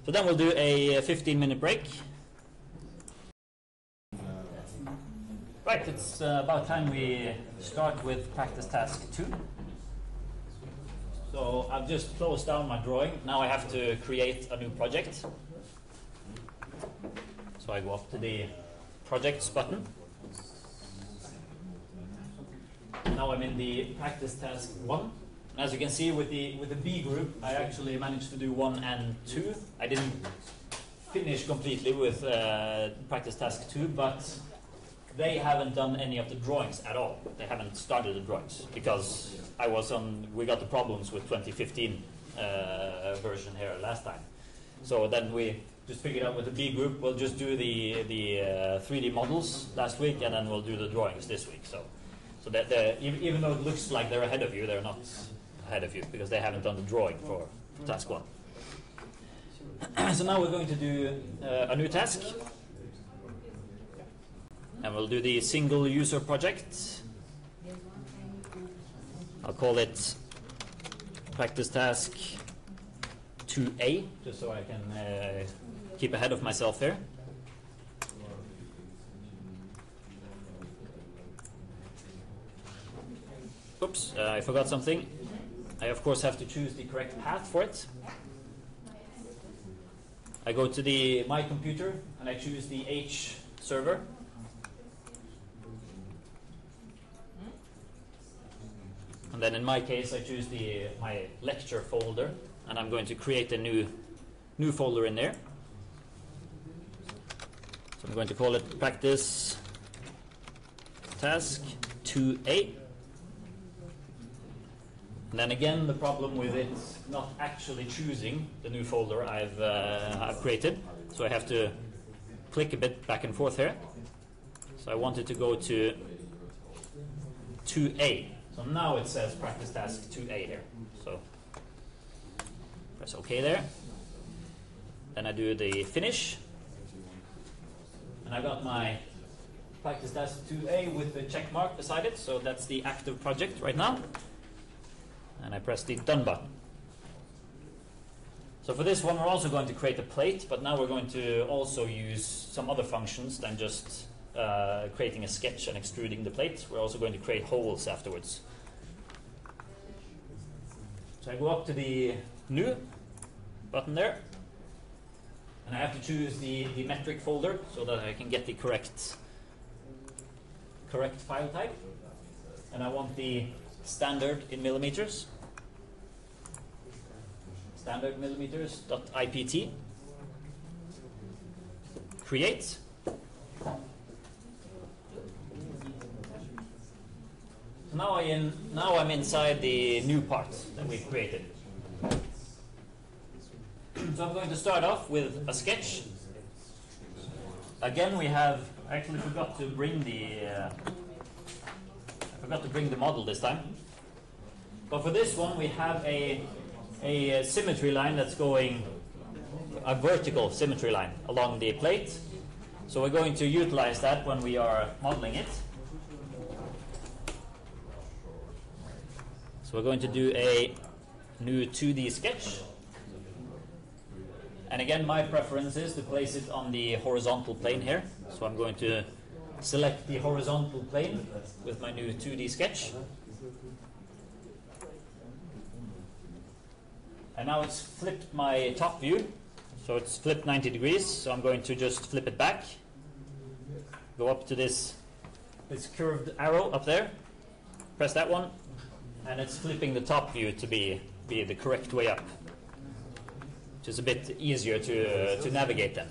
So then we'll do a 15 minute break. Right, it's uh, about time we start with practice task two. So I've just closed down my drawing. Now I have to create a new project. So I go up to the projects button. Now I'm in the practice task one. As you can see with the with the B group, I actually managed to do one and two. I didn't finish completely with uh, practice task two, but they haven't done any of the drawings at all. They haven't started the drawings because I was on. We got the problems with 2015 uh, version here last time. So then we just figured out with the B group, we'll just do the the uh, 3D models last week, and then we'll do the drawings this week. So, so that they're- even though it looks like they're ahead of you, they're not ahead of you because they haven't done the drawing for task one. so now we're going to do uh, a new task, and we'll do the single user project. I'll call it practice task 2A, just so I can uh, keep ahead of myself here. Oops, uh, I forgot something. I of course have to choose the correct path for it. I go to the my computer and I choose the H server. And then in my case, I choose the my lecture folder, and I'm going to create a new new folder in there. So I'm going to call it practice task 2A. And then again, the problem with it not actually choosing the new folder I've, uh, I've created. So I have to click a bit back and forth here. So I want it to go to 2A. So now it says practice task 2A here. So press OK there. Then I do the finish. And I got my practice task 2A with the check mark beside it. So that's the active project right now. And I press the done button. So for this one, we're also going to create a plate, but now we're going to also use some other functions than just uh, creating a sketch and extruding the plate. We're also going to create holes afterwards. So I go up to the new button there, and I have to choose the, the metric folder so that I can get the correct correct file type. And I want the standard in millimeters. standard millimeters dot ipt. Create. Now I in now I'm inside the new part that we've created. so I'm going to start off with a sketch. Again, we have I actually forgot to bring the uh, I forgot to bring the model this time. But for this one, we have a a uh, symmetry line that's going a vertical symmetry line along the plate. So we're going to utilize that when we are modeling it. So we're going to do a new 2D sketch. And again, my preference is to place it on the horizontal plane here. So I'm going to select the horizontal plane with my new 2D sketch. And now it's flipped my top view. So it's flipped 90 degrees. So I'm going to just flip it back. Go up to this, this curved arrow up there. Press that one. And it's flipping the top view to be, be the correct way up. Which is a bit easier to, uh, to navigate then.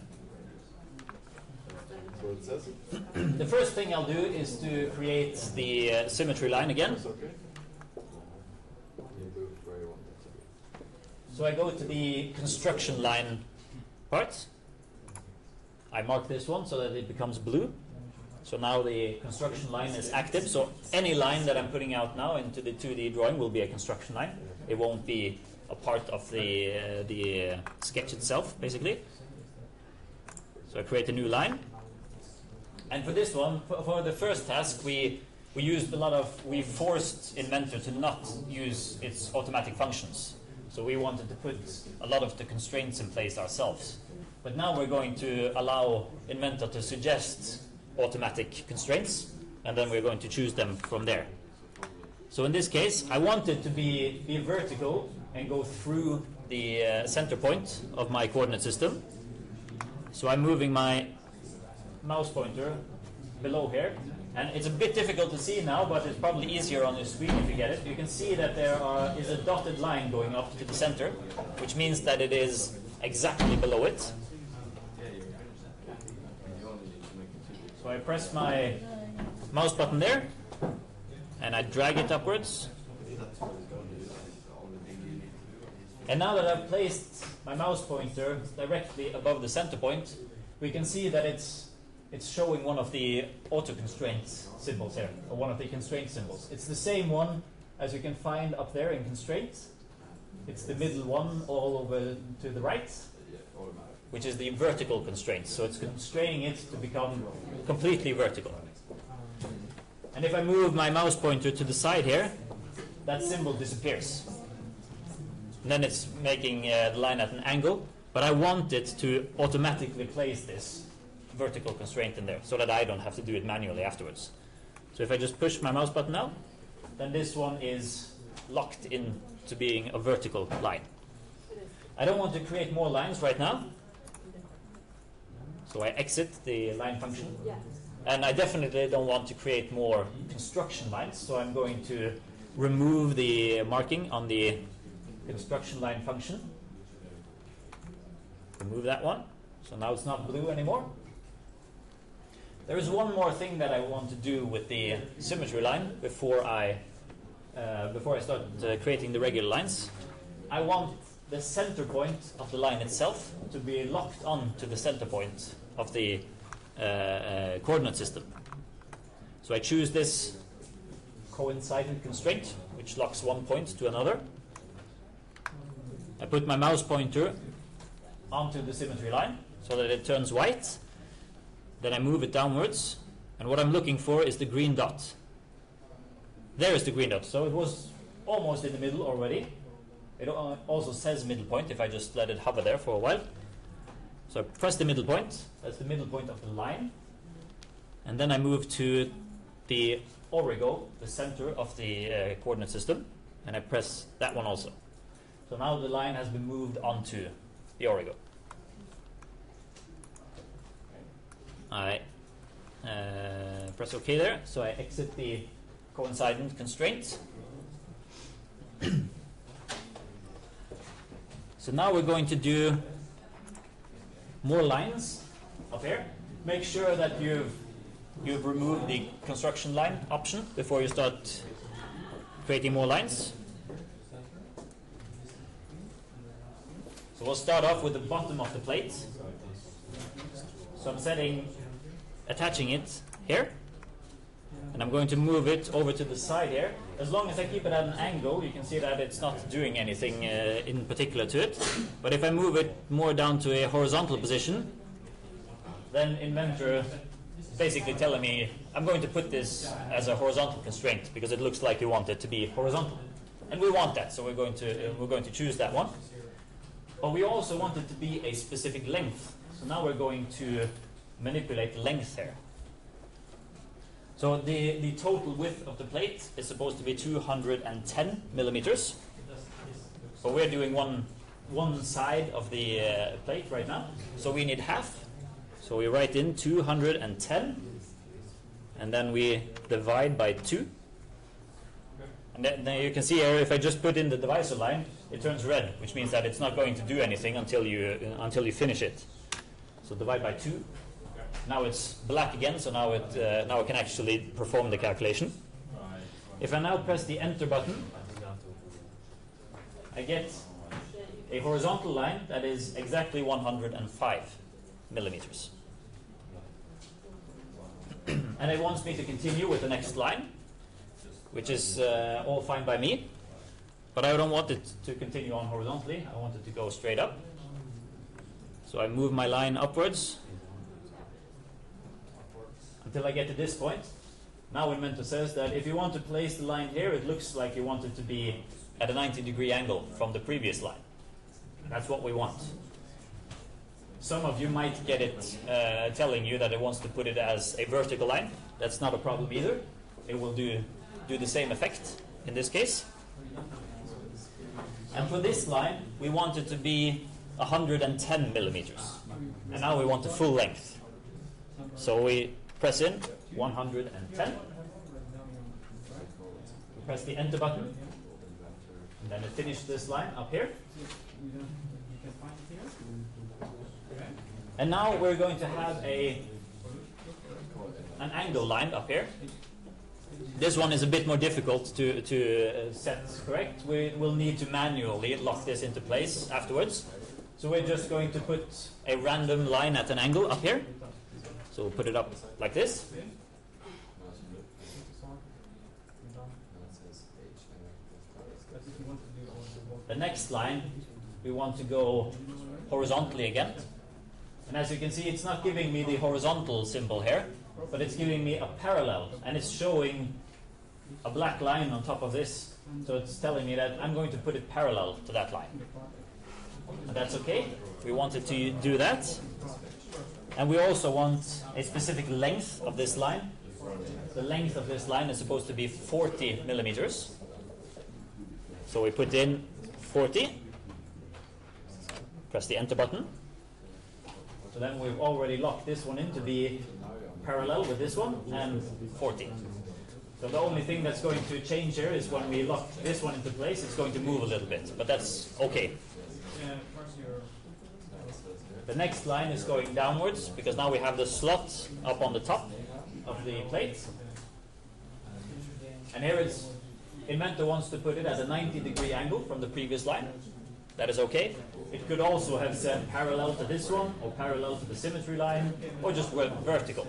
The first thing I'll do is to create the uh, symmetry line again. So I go to the construction line part. I mark this one so that it becomes blue. So now the construction line is active. So any line that I'm putting out now into the 2D drawing will be a construction line. It won't be a part of the, uh, the uh, sketch itself, basically. So I create a new line. And for this one, for, for the first task, we, we used a lot of, we forced Inventor to not use its automatic functions. So we wanted to put a lot of the constraints in place ourselves. But now we're going to allow Inventor to suggest automatic constraints, and then we're going to choose them from there. So in this case, I want it to be, be vertical and go through the uh, center point of my coordinate system. So I'm moving my mouse pointer below here. And it's a bit difficult to see now, but it's probably easier on your screen if you get it. You can see that there are, is a dotted line going up to the center, which means that it is exactly below it. So I press my mouse button there, and I drag it upwards. And now that I've placed my mouse pointer directly above the center point, we can see that it's it's showing one of the auto constraints symbols here, or one of the constraint symbols. It's the same one as you can find up there in constraints. It's the middle one all over to the right, which is the vertical constraint. So it's constraining it to become completely vertical. And if I move my mouse pointer to the side here, that symbol disappears. And then it's making uh, the line at an angle, but I want it to automatically place this vertical constraint in there so that I don't have to do it manually afterwards. So if I just push my mouse button now, then this one is locked in to being a vertical line. I don't want to create more lines right now, so I exit the line function. Yeah. And I definitely don't want to create more construction lines, so I'm going to remove the marking on the construction line function. Remove that one. So now it's not blue anymore. There is one more thing that I want to do with the symmetry line before I uh, before I start uh, creating the regular lines. I want the center point of the line itself to be locked on to the center point of the uh, uh, coordinate system. So I choose this coincident constraint, which locks one point to another. I put my mouse pointer onto the symmetry line so that it turns white. Then I move it downwards, and what I'm looking for is the green dot. There is the green dot. So it was almost in the middle already. It also says middle point if I just let it hover there for a while. So I press the middle point. That's the middle point of the line. And then I move to the origo, the center of the uh, coordinate system, and I press that one also. So now the line has been moved onto the origo. I uh, press OK there, so I exit the coincident constraint. So now we're going to do more lines up here. Make sure that you've you've removed the construction line option before you start creating more lines. So we'll start off with the bottom of the plate. So I'm setting, attaching it here, and I'm going to move it over to the side here. As long as I keep it at an angle, you can see that it's not doing anything uh, in particular to it. But if I move it more down to a horizontal position, then Inventor is basically telling me I'm going to put this as a horizontal constraint because it looks like you want it to be horizontal, and we want that, so we're going to uh, we're going to choose that one. But we also want it to be a specific length. So now we're going to manipulate length here. So the, the total width of the plate is supposed to be 210 millimeters. But we're doing one, one side of the uh, plate right now. So we need half. So we write in 210. And then we divide by 2. And then, then you can see here, if I just put in the divisor line, it turns red, which means that it's not going to do anything until you, uh, until you finish it. So divide by 2. Now it's black again, so now it uh, now I can actually perform the calculation. If I now press the enter button, I get a horizontal line that is exactly 105 millimeters. and it wants me to continue with the next line, which is uh, all fine by me. But I don't want it to continue on horizontally. I want it to go straight up. So I move my line upwards until I get to this point. Now Inventor says that if you want to place the line here, it looks like you want it to be at a 90 degree angle from the previous line. That's what we want. Some of you might get it uh, telling you that it wants to put it as a vertical line. That's not a problem either. It will do, do the same effect in this case. And for this line, we want it to be 110 millimeters. And now we want the full length. So we press in 110. We press the enter button. And then it finishes this line up here. And now we're going to have a an angle line up here. This one is a bit more difficult to, to uh, set correct. We will need to manually lock this into place afterwards. So we're just going to put a random line at an angle up here. So we'll put it up like this. The next line, we want to go horizontally again. And as you can see, it's not giving me the horizontal symbol here, but it's giving me a parallel, and it's showing a black line on top of this. So it's telling me that I'm going to put it parallel to that line. And that's okay. We wanted to do that. And we also want a specific length of this line. The length of this line is supposed to be 40 millimeters. So we put in 40. Press the enter button. So then we've already locked this one in to be parallel with this one and 40. So the only thing that's going to change here is when we lock this one into place, it's going to move a little bit, but that's okay. The next line is going downwards because now we have the slot up on the top of the plate. And here it's Inventor wants to put it at a 90 degree angle from the previous line. That is okay. It could also have said parallel to this one, or parallel to the symmetry line, or just vertical.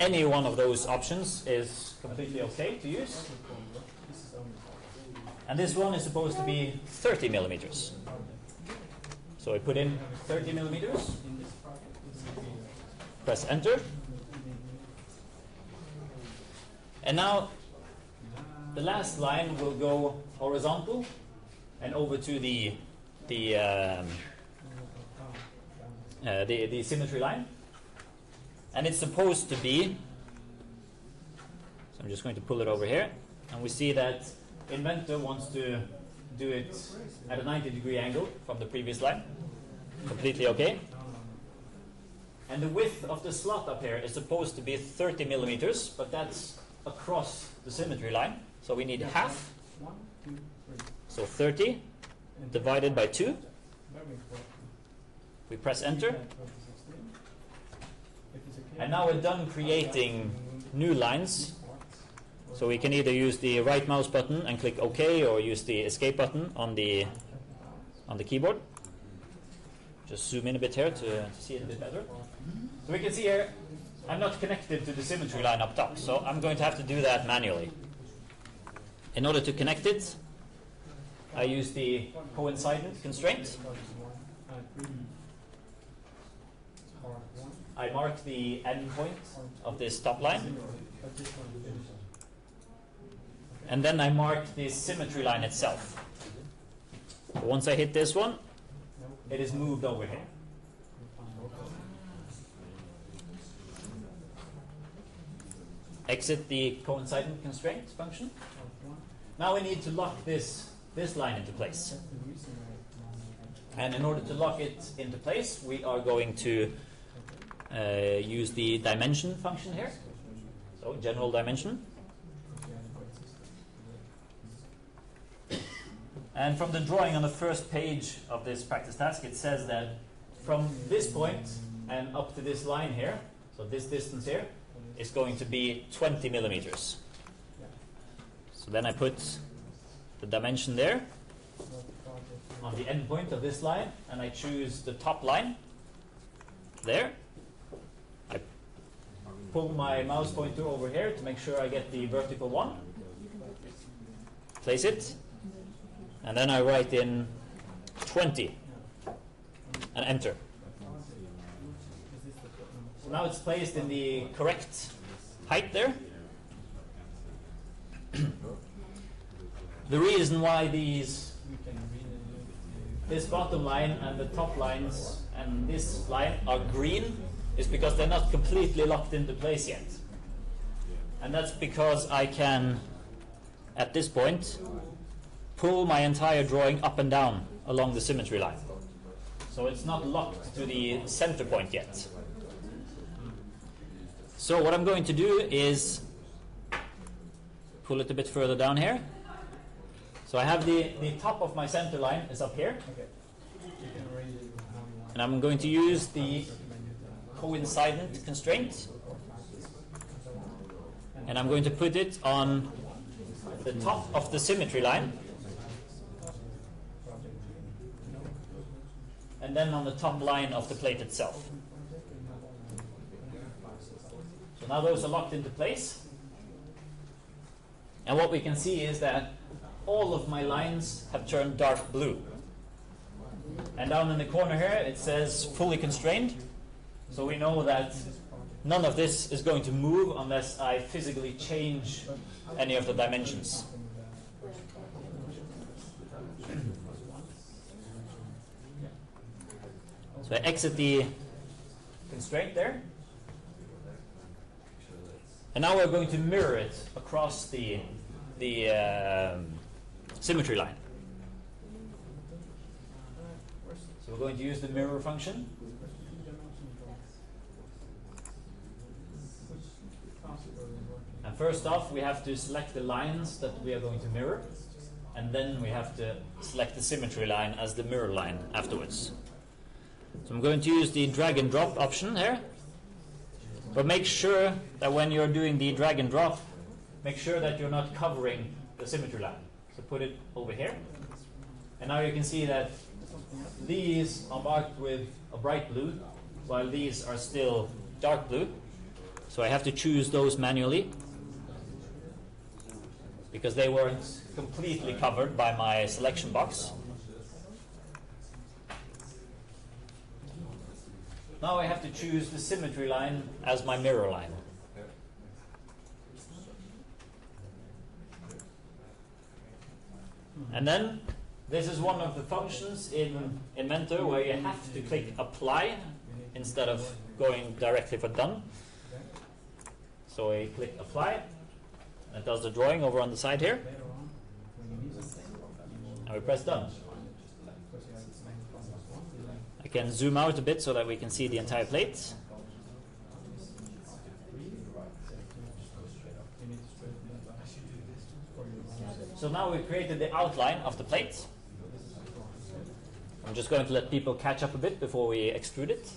Any one of those options is completely okay to use. And this one is supposed to be 30 millimeters. So I put in 30 millimeters, press enter. And now the last line will go horizontal and over to the the um, uh, the, the symmetry line. And it's supposed to be so I'm just going to pull it over here and we see that Inventor wants to do it at a 90 degree angle from the previous line. Completely okay. And the width of the slot up here is supposed to be 30 millimeters, but that's across the symmetry line. So we need half. So 30 divided by 2. We press enter. And now we're done creating new lines. So we can either use the right mouse button and click OK or use the escape button on the on the keyboard. Just zoom in a bit here to, see it a bit better. So we can see here I'm not connected to the symmetry line up top, so I'm going to have to do that manually. In order to connect it, I use the coincident constraint. I mark the endpoint of this top line, and then I mark the symmetry line itself. Once I hit this one, it is moved over here. Exit the coincident constraint function. Now we need to lock this, this line into place. And in order to lock it into place, we are going to uh, use the dimension function here. So general dimension. And from the drawing on the first page of this practice task, it says that from this point and up to this line here, so this distance here, is going to be 20 millimeters. So then I put the dimension there on the end point of this line, and I choose the top line there. I pull my mouse pointer over here to make sure I get the vertical one. Place it, and then I write in 20 and enter. So now it's placed in the correct height there. the reason why these this bottom line and the top lines and this line are green is because they're not completely locked into place yet. And that's because I can, at this point, pull my entire drawing up and down along the symmetry line. So it's not locked to the center point yet. So what I'm going to do is pull it a bit further down here. So I have the, the top of my center line is up here. And I'm going to use the coincident constraint. And I'm going to put it on the top of the symmetry line. And then on the top line of the plate itself. So now those are locked into place. And what we can see is that all of my lines have turned dark blue. And down in the corner here it says fully constrained. So we know that none of this is going to move unless I physically change any of the dimensions. So I exit the constraint there. And now we're going to mirror it across the, the um, symmetry line. So we're going to use the mirror function. And first off, we have to select the lines that we are going to mirror. And then we have to select the symmetry line as the mirror line afterwards. So I'm going to use the drag and drop option here. But make sure that when you're doing the drag and drop, make sure that you're not covering the symmetry line. So put it over here. And now you can see that these are marked with a bright blue, while these are still dark blue. So I have to choose those manually because they weren't completely covered by my selection box. Now I have to choose the symmetry line as my mirror line. And then this is one of the functions in Inventor where you have to click apply instead of going directly for done. So I click apply. And it does the drawing over on the side here. And we press done. Can zoom out a bit so that we can see the entire plate. So now we've created the outline of the plate. I'm just going to let people catch up a bit before we extrude it.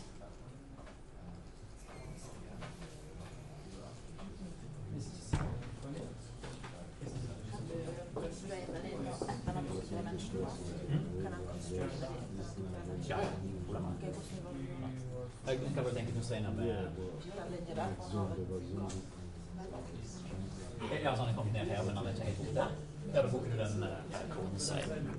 Hmm? Kan Jag cover tänker från Stena med... Ja, så han kom ner här, men han vet inte helt Ja, då bokade du den eh, konserten.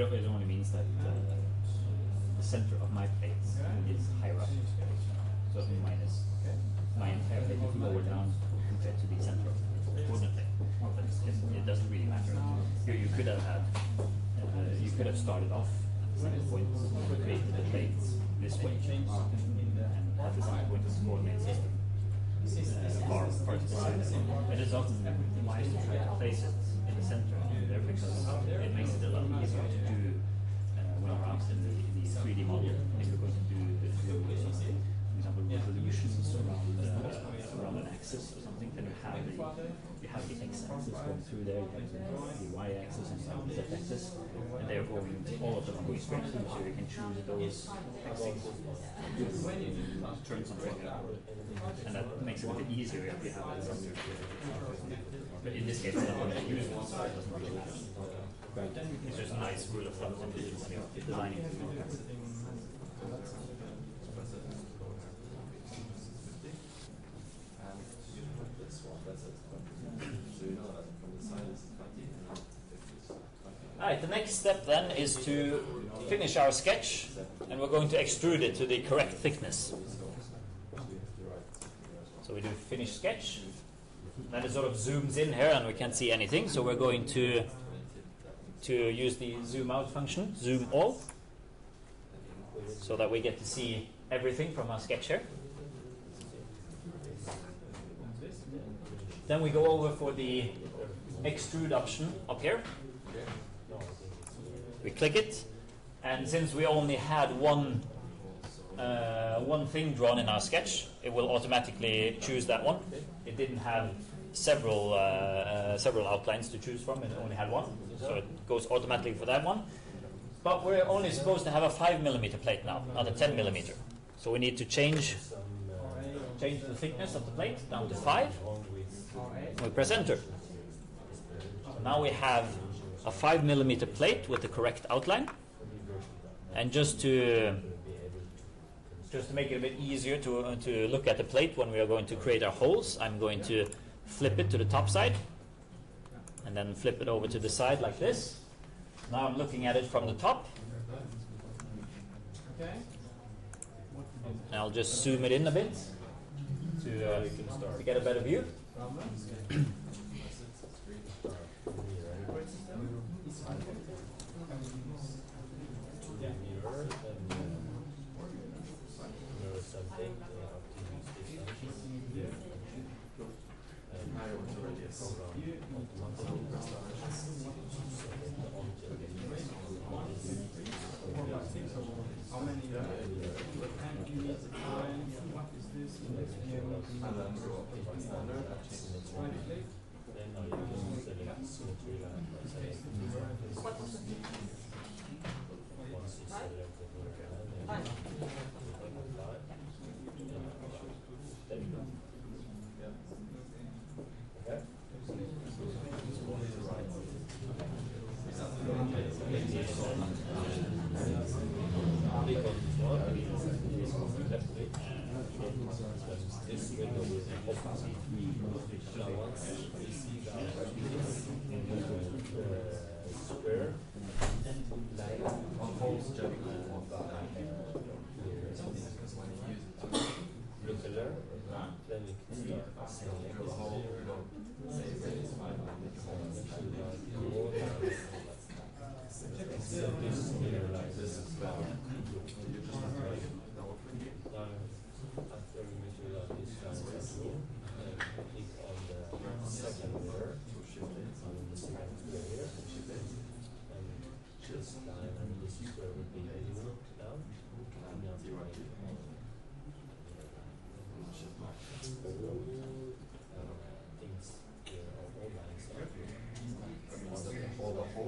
It, only means that uh, the center of my plate is higher up. So mine is my entire plate is lower down compared to the center of the plate. But it's, it doesn't really matter. You, you could have had, uh, you could have started off at the center point, created the plate this way, and had the center point as a coordinate system uh, the. It is often wise to try to place it in the center there because it makes it a lot easier to do uh, when you're out in the, the 3D model. If you're going to do, do uh, for example, revolutions around, uh, around an axis or something, then you have the you have the x-axis going through there, you have the, the y-axis and the z-axis, and they're going, all of them going straight through, so you can choose those axes turn something and that makes it a bit easier if you have it but in this case we're not going to use it so it doesn't really matter it's just a nice rule of thumb when you're designing And you put this one, that's it. So you know that from the side it's twenty, and then fifty is twenty. Alright, the next step then is to finish our sketch and we're going to extrude it to the correct thickness. So we do finish sketch. Then it sort of zooms in here and we can't see anything, so we're going to to use the zoom out function, zoom all, so that we get to see everything from our sketch here. Then we go over for the extrude option up here. We click it, and since we only had one uh, one thing drawn in our sketch, it will automatically choose that one. It didn't have several uh, uh, several outlines to choose from; it only had one, so it goes automatically for that one. But we're only supposed to have a five millimeter plate now, not a ten millimeter. So we need to change change the thickness of the plate down to five. We press enter. So now we have a 5 millimeter plate with the correct outline. And just to just to make it a bit easier to uh, to look at the plate when we are going to create our holes, I'm going to flip it to the top side and then flip it over to the side like this. Now I'm looking at it from the top. And I'll just zoom it in a bit to, uh, to get a better view.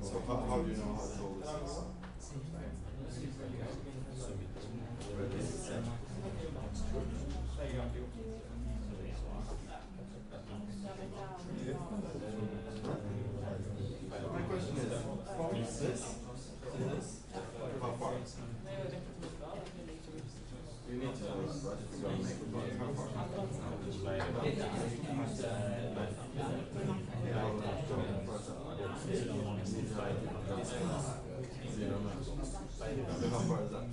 So how, how do you know how tall this is? My question is, from this to this, how far? You need to know this, right? It's gonna make it, but how far? So how far is that?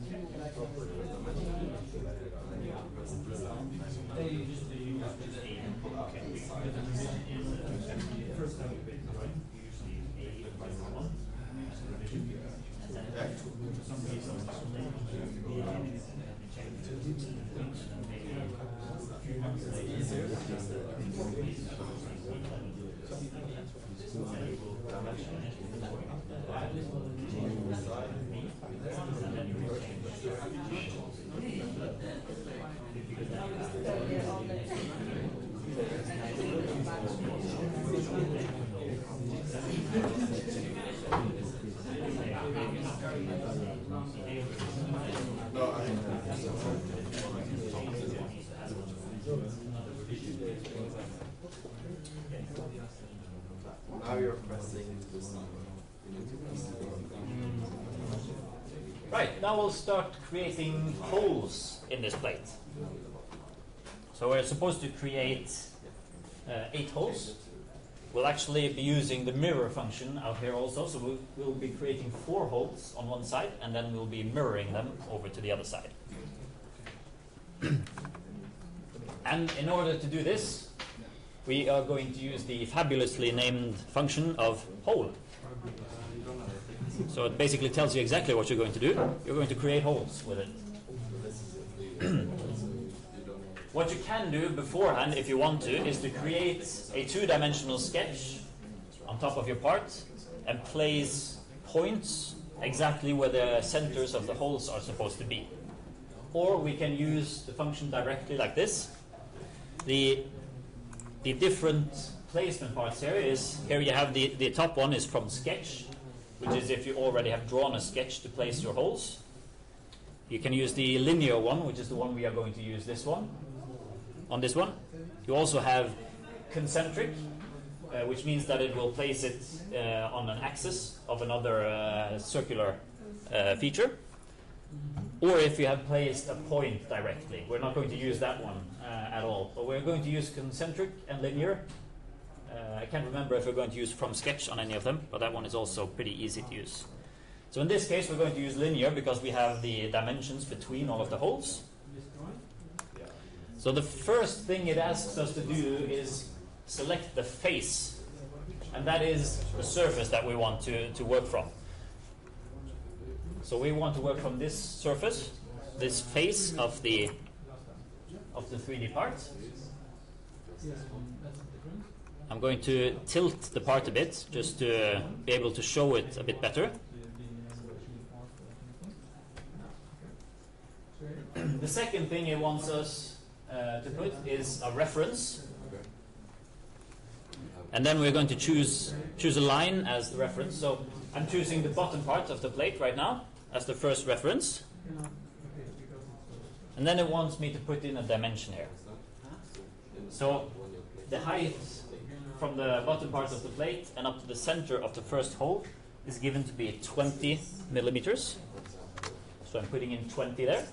No, I Now you're pressing this number. You need to press the button. Right, now we'll start creating holes in this plate. So we're supposed to create uh, eight holes. We'll actually be using the mirror function out here also, so we'll, we'll be creating four holes on one side and then we'll be mirroring them over to the other side. and in order to do this, we are going to use the fabulously named function of hole. So it basically tells you exactly what you're going to do. You're going to create holes with it. what you can do beforehand, if you want to, is to create a two-dimensional sketch on top of your part and place points exactly where the centers of the holes are supposed to be. Or we can use the function directly like this. The, the different placement parts here is, here you have the, the top one is from sketch, which is if you already have drawn a sketch to place your holes. You can use the linear one, which is the one we are going to use this one, on this one. You also have concentric, uh, which means that it will place it uh, on an axis of another uh, circular uh, feature. Or if you have placed a point directly. We're not going to use that one uh, at all, but we're going to use concentric and linear. Uh, I can't remember if we're going to use from sketch on any of them, but that one is also pretty easy to use. So in this case, we're going to use linear because we have the dimensions between all of the holes. So the first thing it asks us to do is select the face, and that is the surface that we want to, to work from. So we want to work from this surface, this face of the of the 3D part. I'm going to tilt the part a bit just to be able to show it a bit better. the second thing it wants us uh, to put is a reference. And then we're going to choose choose a line as the reference. So I'm choosing the bottom part of the plate right now as the first reference. And then it wants me to put in a dimension here. So the height from the bottom part of the plate and up to the center of the first hole is given to be 20 millimeters. So I'm putting in 20 there.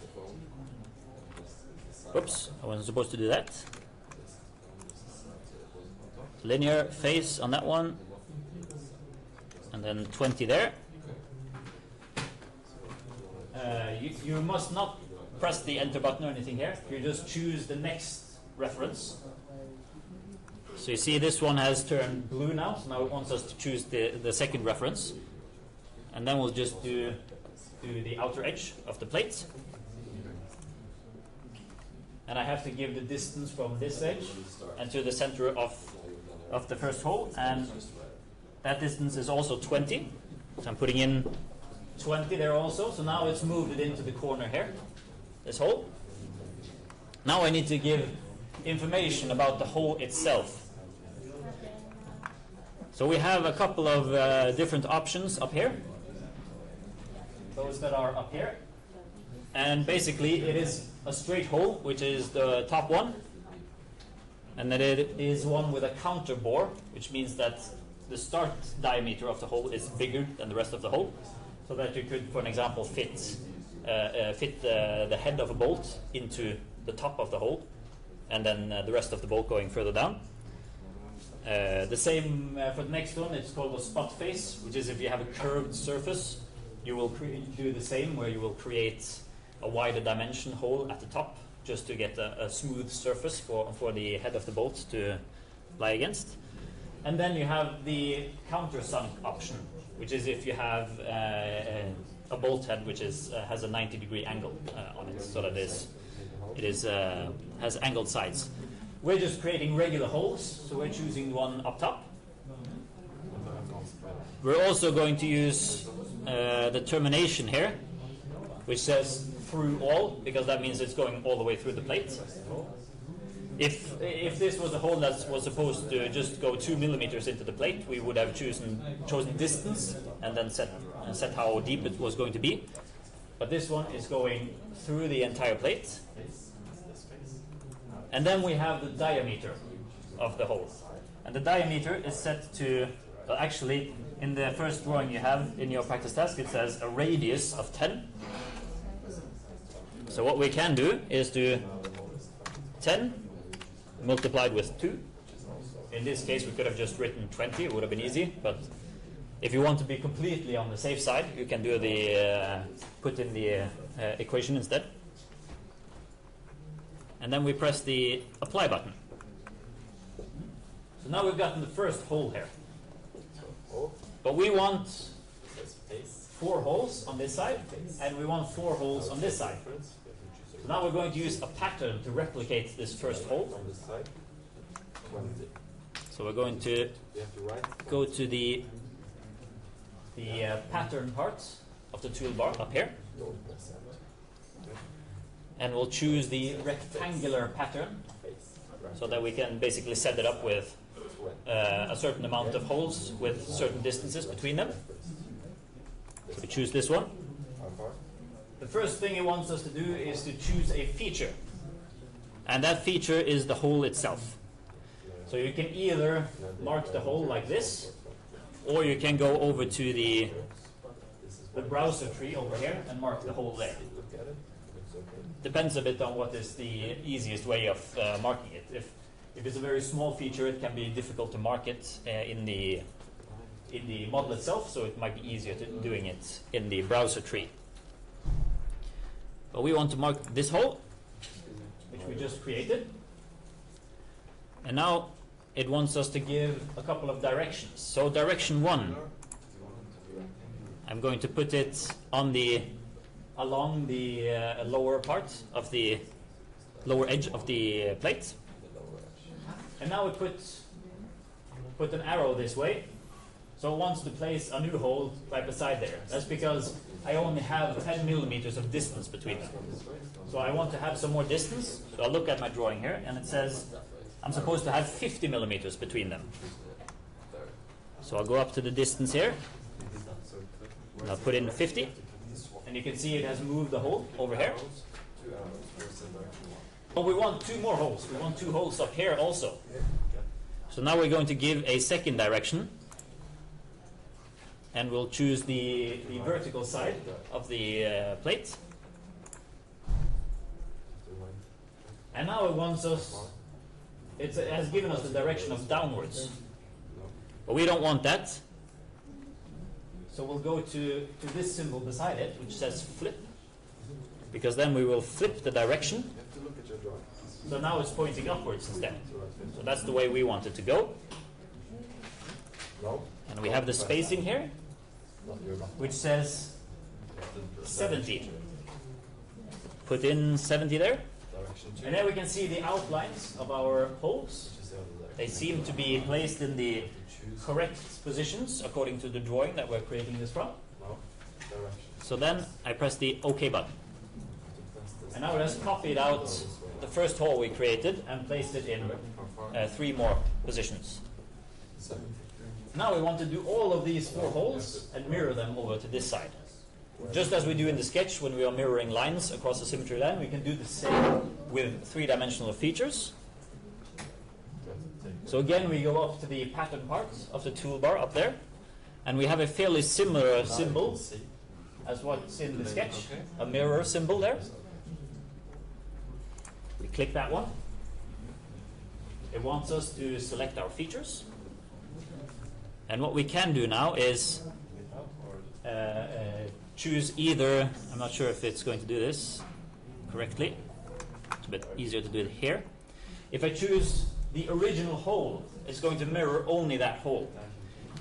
Oops, I wasn't supposed to do that. Linear face on that one. And then 20 there. Uh, you, you must not press the enter button or anything here. You just choose the next reference. So you see this one has turned blue now, so now it wants us to choose the, the second reference. And then we'll just do, do the outer edge of the plate. And I have to give the distance from this edge and to the center of, of the first hole. And that distance is also 20. So I'm putting in 20 there also. So now it's moved it into the corner here, this hole. Now I need to give information about the hole itself. So we have a couple of uh, different options up here. Those that are up here. And basically it is a straight hole, which is the top one. And then it is one with a counter bore, which means that the start diameter of the hole is bigger than the rest of the hole. So that you could, for an example, fit, uh, uh, fit the head of a bolt into the top of the hole, and then uh, the rest of the bolt going further down. Uh, the same uh, for the next one, it's called a spot face, which is if you have a curved surface, you will do the same, where you will create a wider dimension hole at the top, just to get a, a smooth surface for, for the head of the bolt to lie against. And then you have the countersunk option, which is if you have uh, a, a bolt head which is, uh, has a 90 degree angle uh, on it, so that it is, it is, uh, has angled sides. We're just creating regular holes, so we're choosing one up top. We're also going to use uh, the termination here, which says through all, because that means it's going all the way through the plate. If, if this was a hole that was supposed to just go two millimeters into the plate, we would have chosen, chosen distance and then set, uh, set how deep it was going to be. But this one is going through the entire plate. And then we have the diameter of the hole. And the diameter is set to, well, actually, in the first drawing you have in your practice task, it says a radius of 10. So what we can do is do 10 multiplied with 2. In this case, we could have just written 20, it would have been easy, but if you want to be completely on the safe side, you can do the uh, put in the uh, uh, equation instead. And then we press the apply button. So now we've gotten the first hole here. But we want four holes on this side, and we want four holes on this side. So now we're going to use a pattern to replicate this first hole. So we're going to go to the the uh, pattern part of the toolbar up here. And we'll choose the rectangular pattern so that we can basically set it up with uh, a certain amount of holes with certain distances between them. So we choose this one. The first thing it wants us to do is to choose a feature. And that feature is the hole itself. So you can either mark the hole like this, or you can go over to the, the browser tree over here and mark the hole there. Look at it. Looks okay. Depends a bit on what is the easiest way of uh, marking it. If, if it's a very small feature, it can be difficult to mark it uh, in the in the model itself, so it might be easier to doing it in the browser tree. But we want to mark this hole, which we just created. And now it wants us to give a couple of directions. So direction one I'm going to put it on the along the uh, lower part of the lower edge of the plate. And now we put put an arrow this way. So it wants to place a new hole right beside there. That's because I only have 10 millimeters of distance between them. So I want to have some more distance. So I look at my drawing here, and it says I'm supposed to have 50 millimeters between them. So I'll go up to the distance here, I'll put in 50. And you can see it has moved the hole over here. two arrows. Where's the direction one? But we want two more holes. We want two holes up here also. So now we're going to give a second direction. And we'll choose the, the vertical side of the uh, plate. And now it wants us, it's, it has given us the direction of downwards. But we don't want that. So we'll go to, to this symbol beside it, which says flip. Because then we will flip the direction. You have to look at your drawing. So now it's pointing upwards instead. So that's the way we want it to go. And we have the spacing here, Not your mouth. which says The 70. Put in 70 there. And then we can see the outlines of our holes. Which is the other direction. They seem to be placed in the. Correct positions according to the drawing that we're creating this from. No. Direction. So then I press the OK button. To press this. And now it has copied out the first hole we created and placed it in uh, three more positions. Now we want to do all of these four holes and mirror them over to this side. Just as we do in the sketch when we are mirroring lines across a symmetry line, we can do the same with three-dimensional features. So again, we go up to the pattern part of the toolbar up there, and we have a fairly similar symbol as what's in the sketch, a mirror symbol there. We click that one. It wants us to select our features. And what we can do now is uh, uh, choose either, I'm not sure if it's going to do this correctly. It's a bit easier to do it here. If I choose the original hole, is going to mirror only that hole.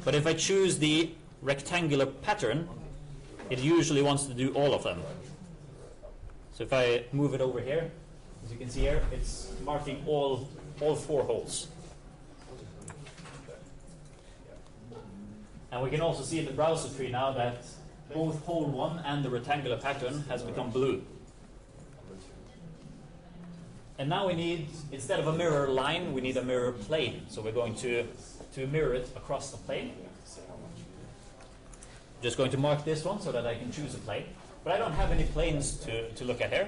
But if I choose the rectangular pattern, it usually wants to do all of them. So if I move it over here, as you can see here, it's marking all, all four holes. And we can also see in the browser tree now that both hole 1 and the rectangular pattern has become blue. And now we need, instead of a mirror line, we need a mirror plane. So we're going to, to mirror it across the plane. Just going to mark this one so that I can choose a plane. But I don't have any planes to, to look at here.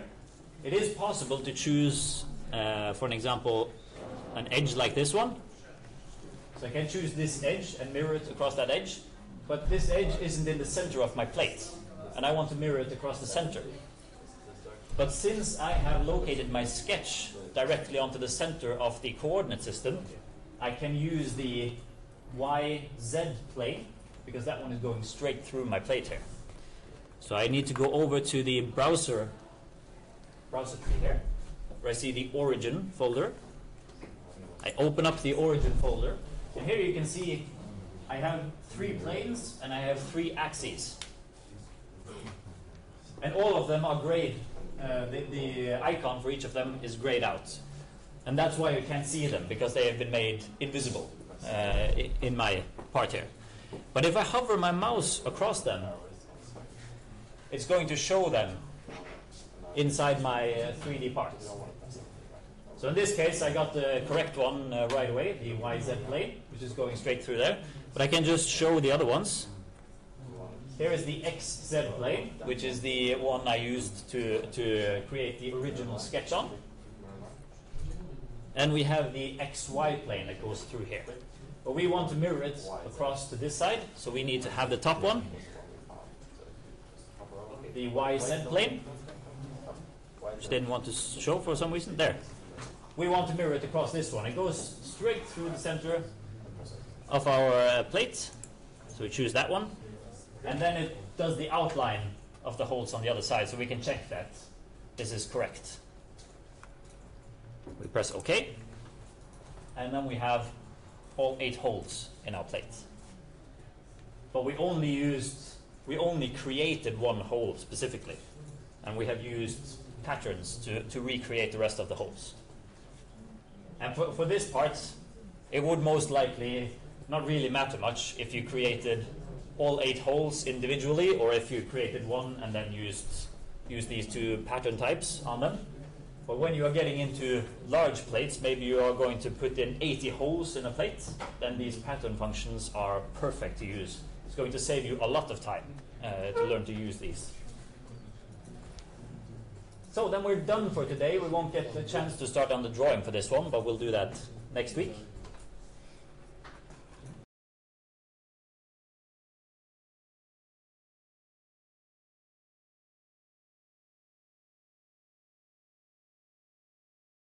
It is possible to choose, uh, for an example, an edge like this one. So I can choose this edge and mirror it across that edge. But this edge isn't in the center of my plate. And I want to mirror it across the center. But since I have located my sketch directly onto the center of the coordinate system, I can use the YZ plane because that one is going straight through my plate here. So I need to go over to the browser browser tree here, where I see the origin folder. I open up the origin folder, and here you can see I have three planes and I have three axes. And all of them are grayed. Uh, the, the icon for each of them is grayed out. And that's why you can't see them, because they have been made invisible uh, in my part here. But if I hover my mouse across them, it's going to show them inside my uh, 3D parts. So in this case, I got the correct one uh, right away, the YZ plane, which is going straight through there. But I can just show the other ones. Here is the XZ plane, which is the one I used to, to create the original sketch on. And we have the XY plane that goes through here. But we want to mirror it across to this side, so we need to have the top one, the YZ plane, which didn't want to show for some reason. There. We want to mirror it across this one. It goes straight through the center of our uh, plate. So we choose that one. And then it does the outline of the holes on the other side, so we can check that this is correct. We press OK. And then we have all eight holes in our plate. But we only used we only created one hole specifically, and we have used patterns to, to recreate the rest of the holes. And for, for this part, it would most likely not really matter much if you created all eight holes individually, or if you created one and then used use these two pattern types on them. But when you are getting into large plates, maybe you are going to put in 80 holes in a plate, then these pattern functions are perfect to use. It's going to save you a lot of time uh, to learn to use these. So then we're done for today. We won't get the chance to start on the drawing for this one, but we'll do that next week.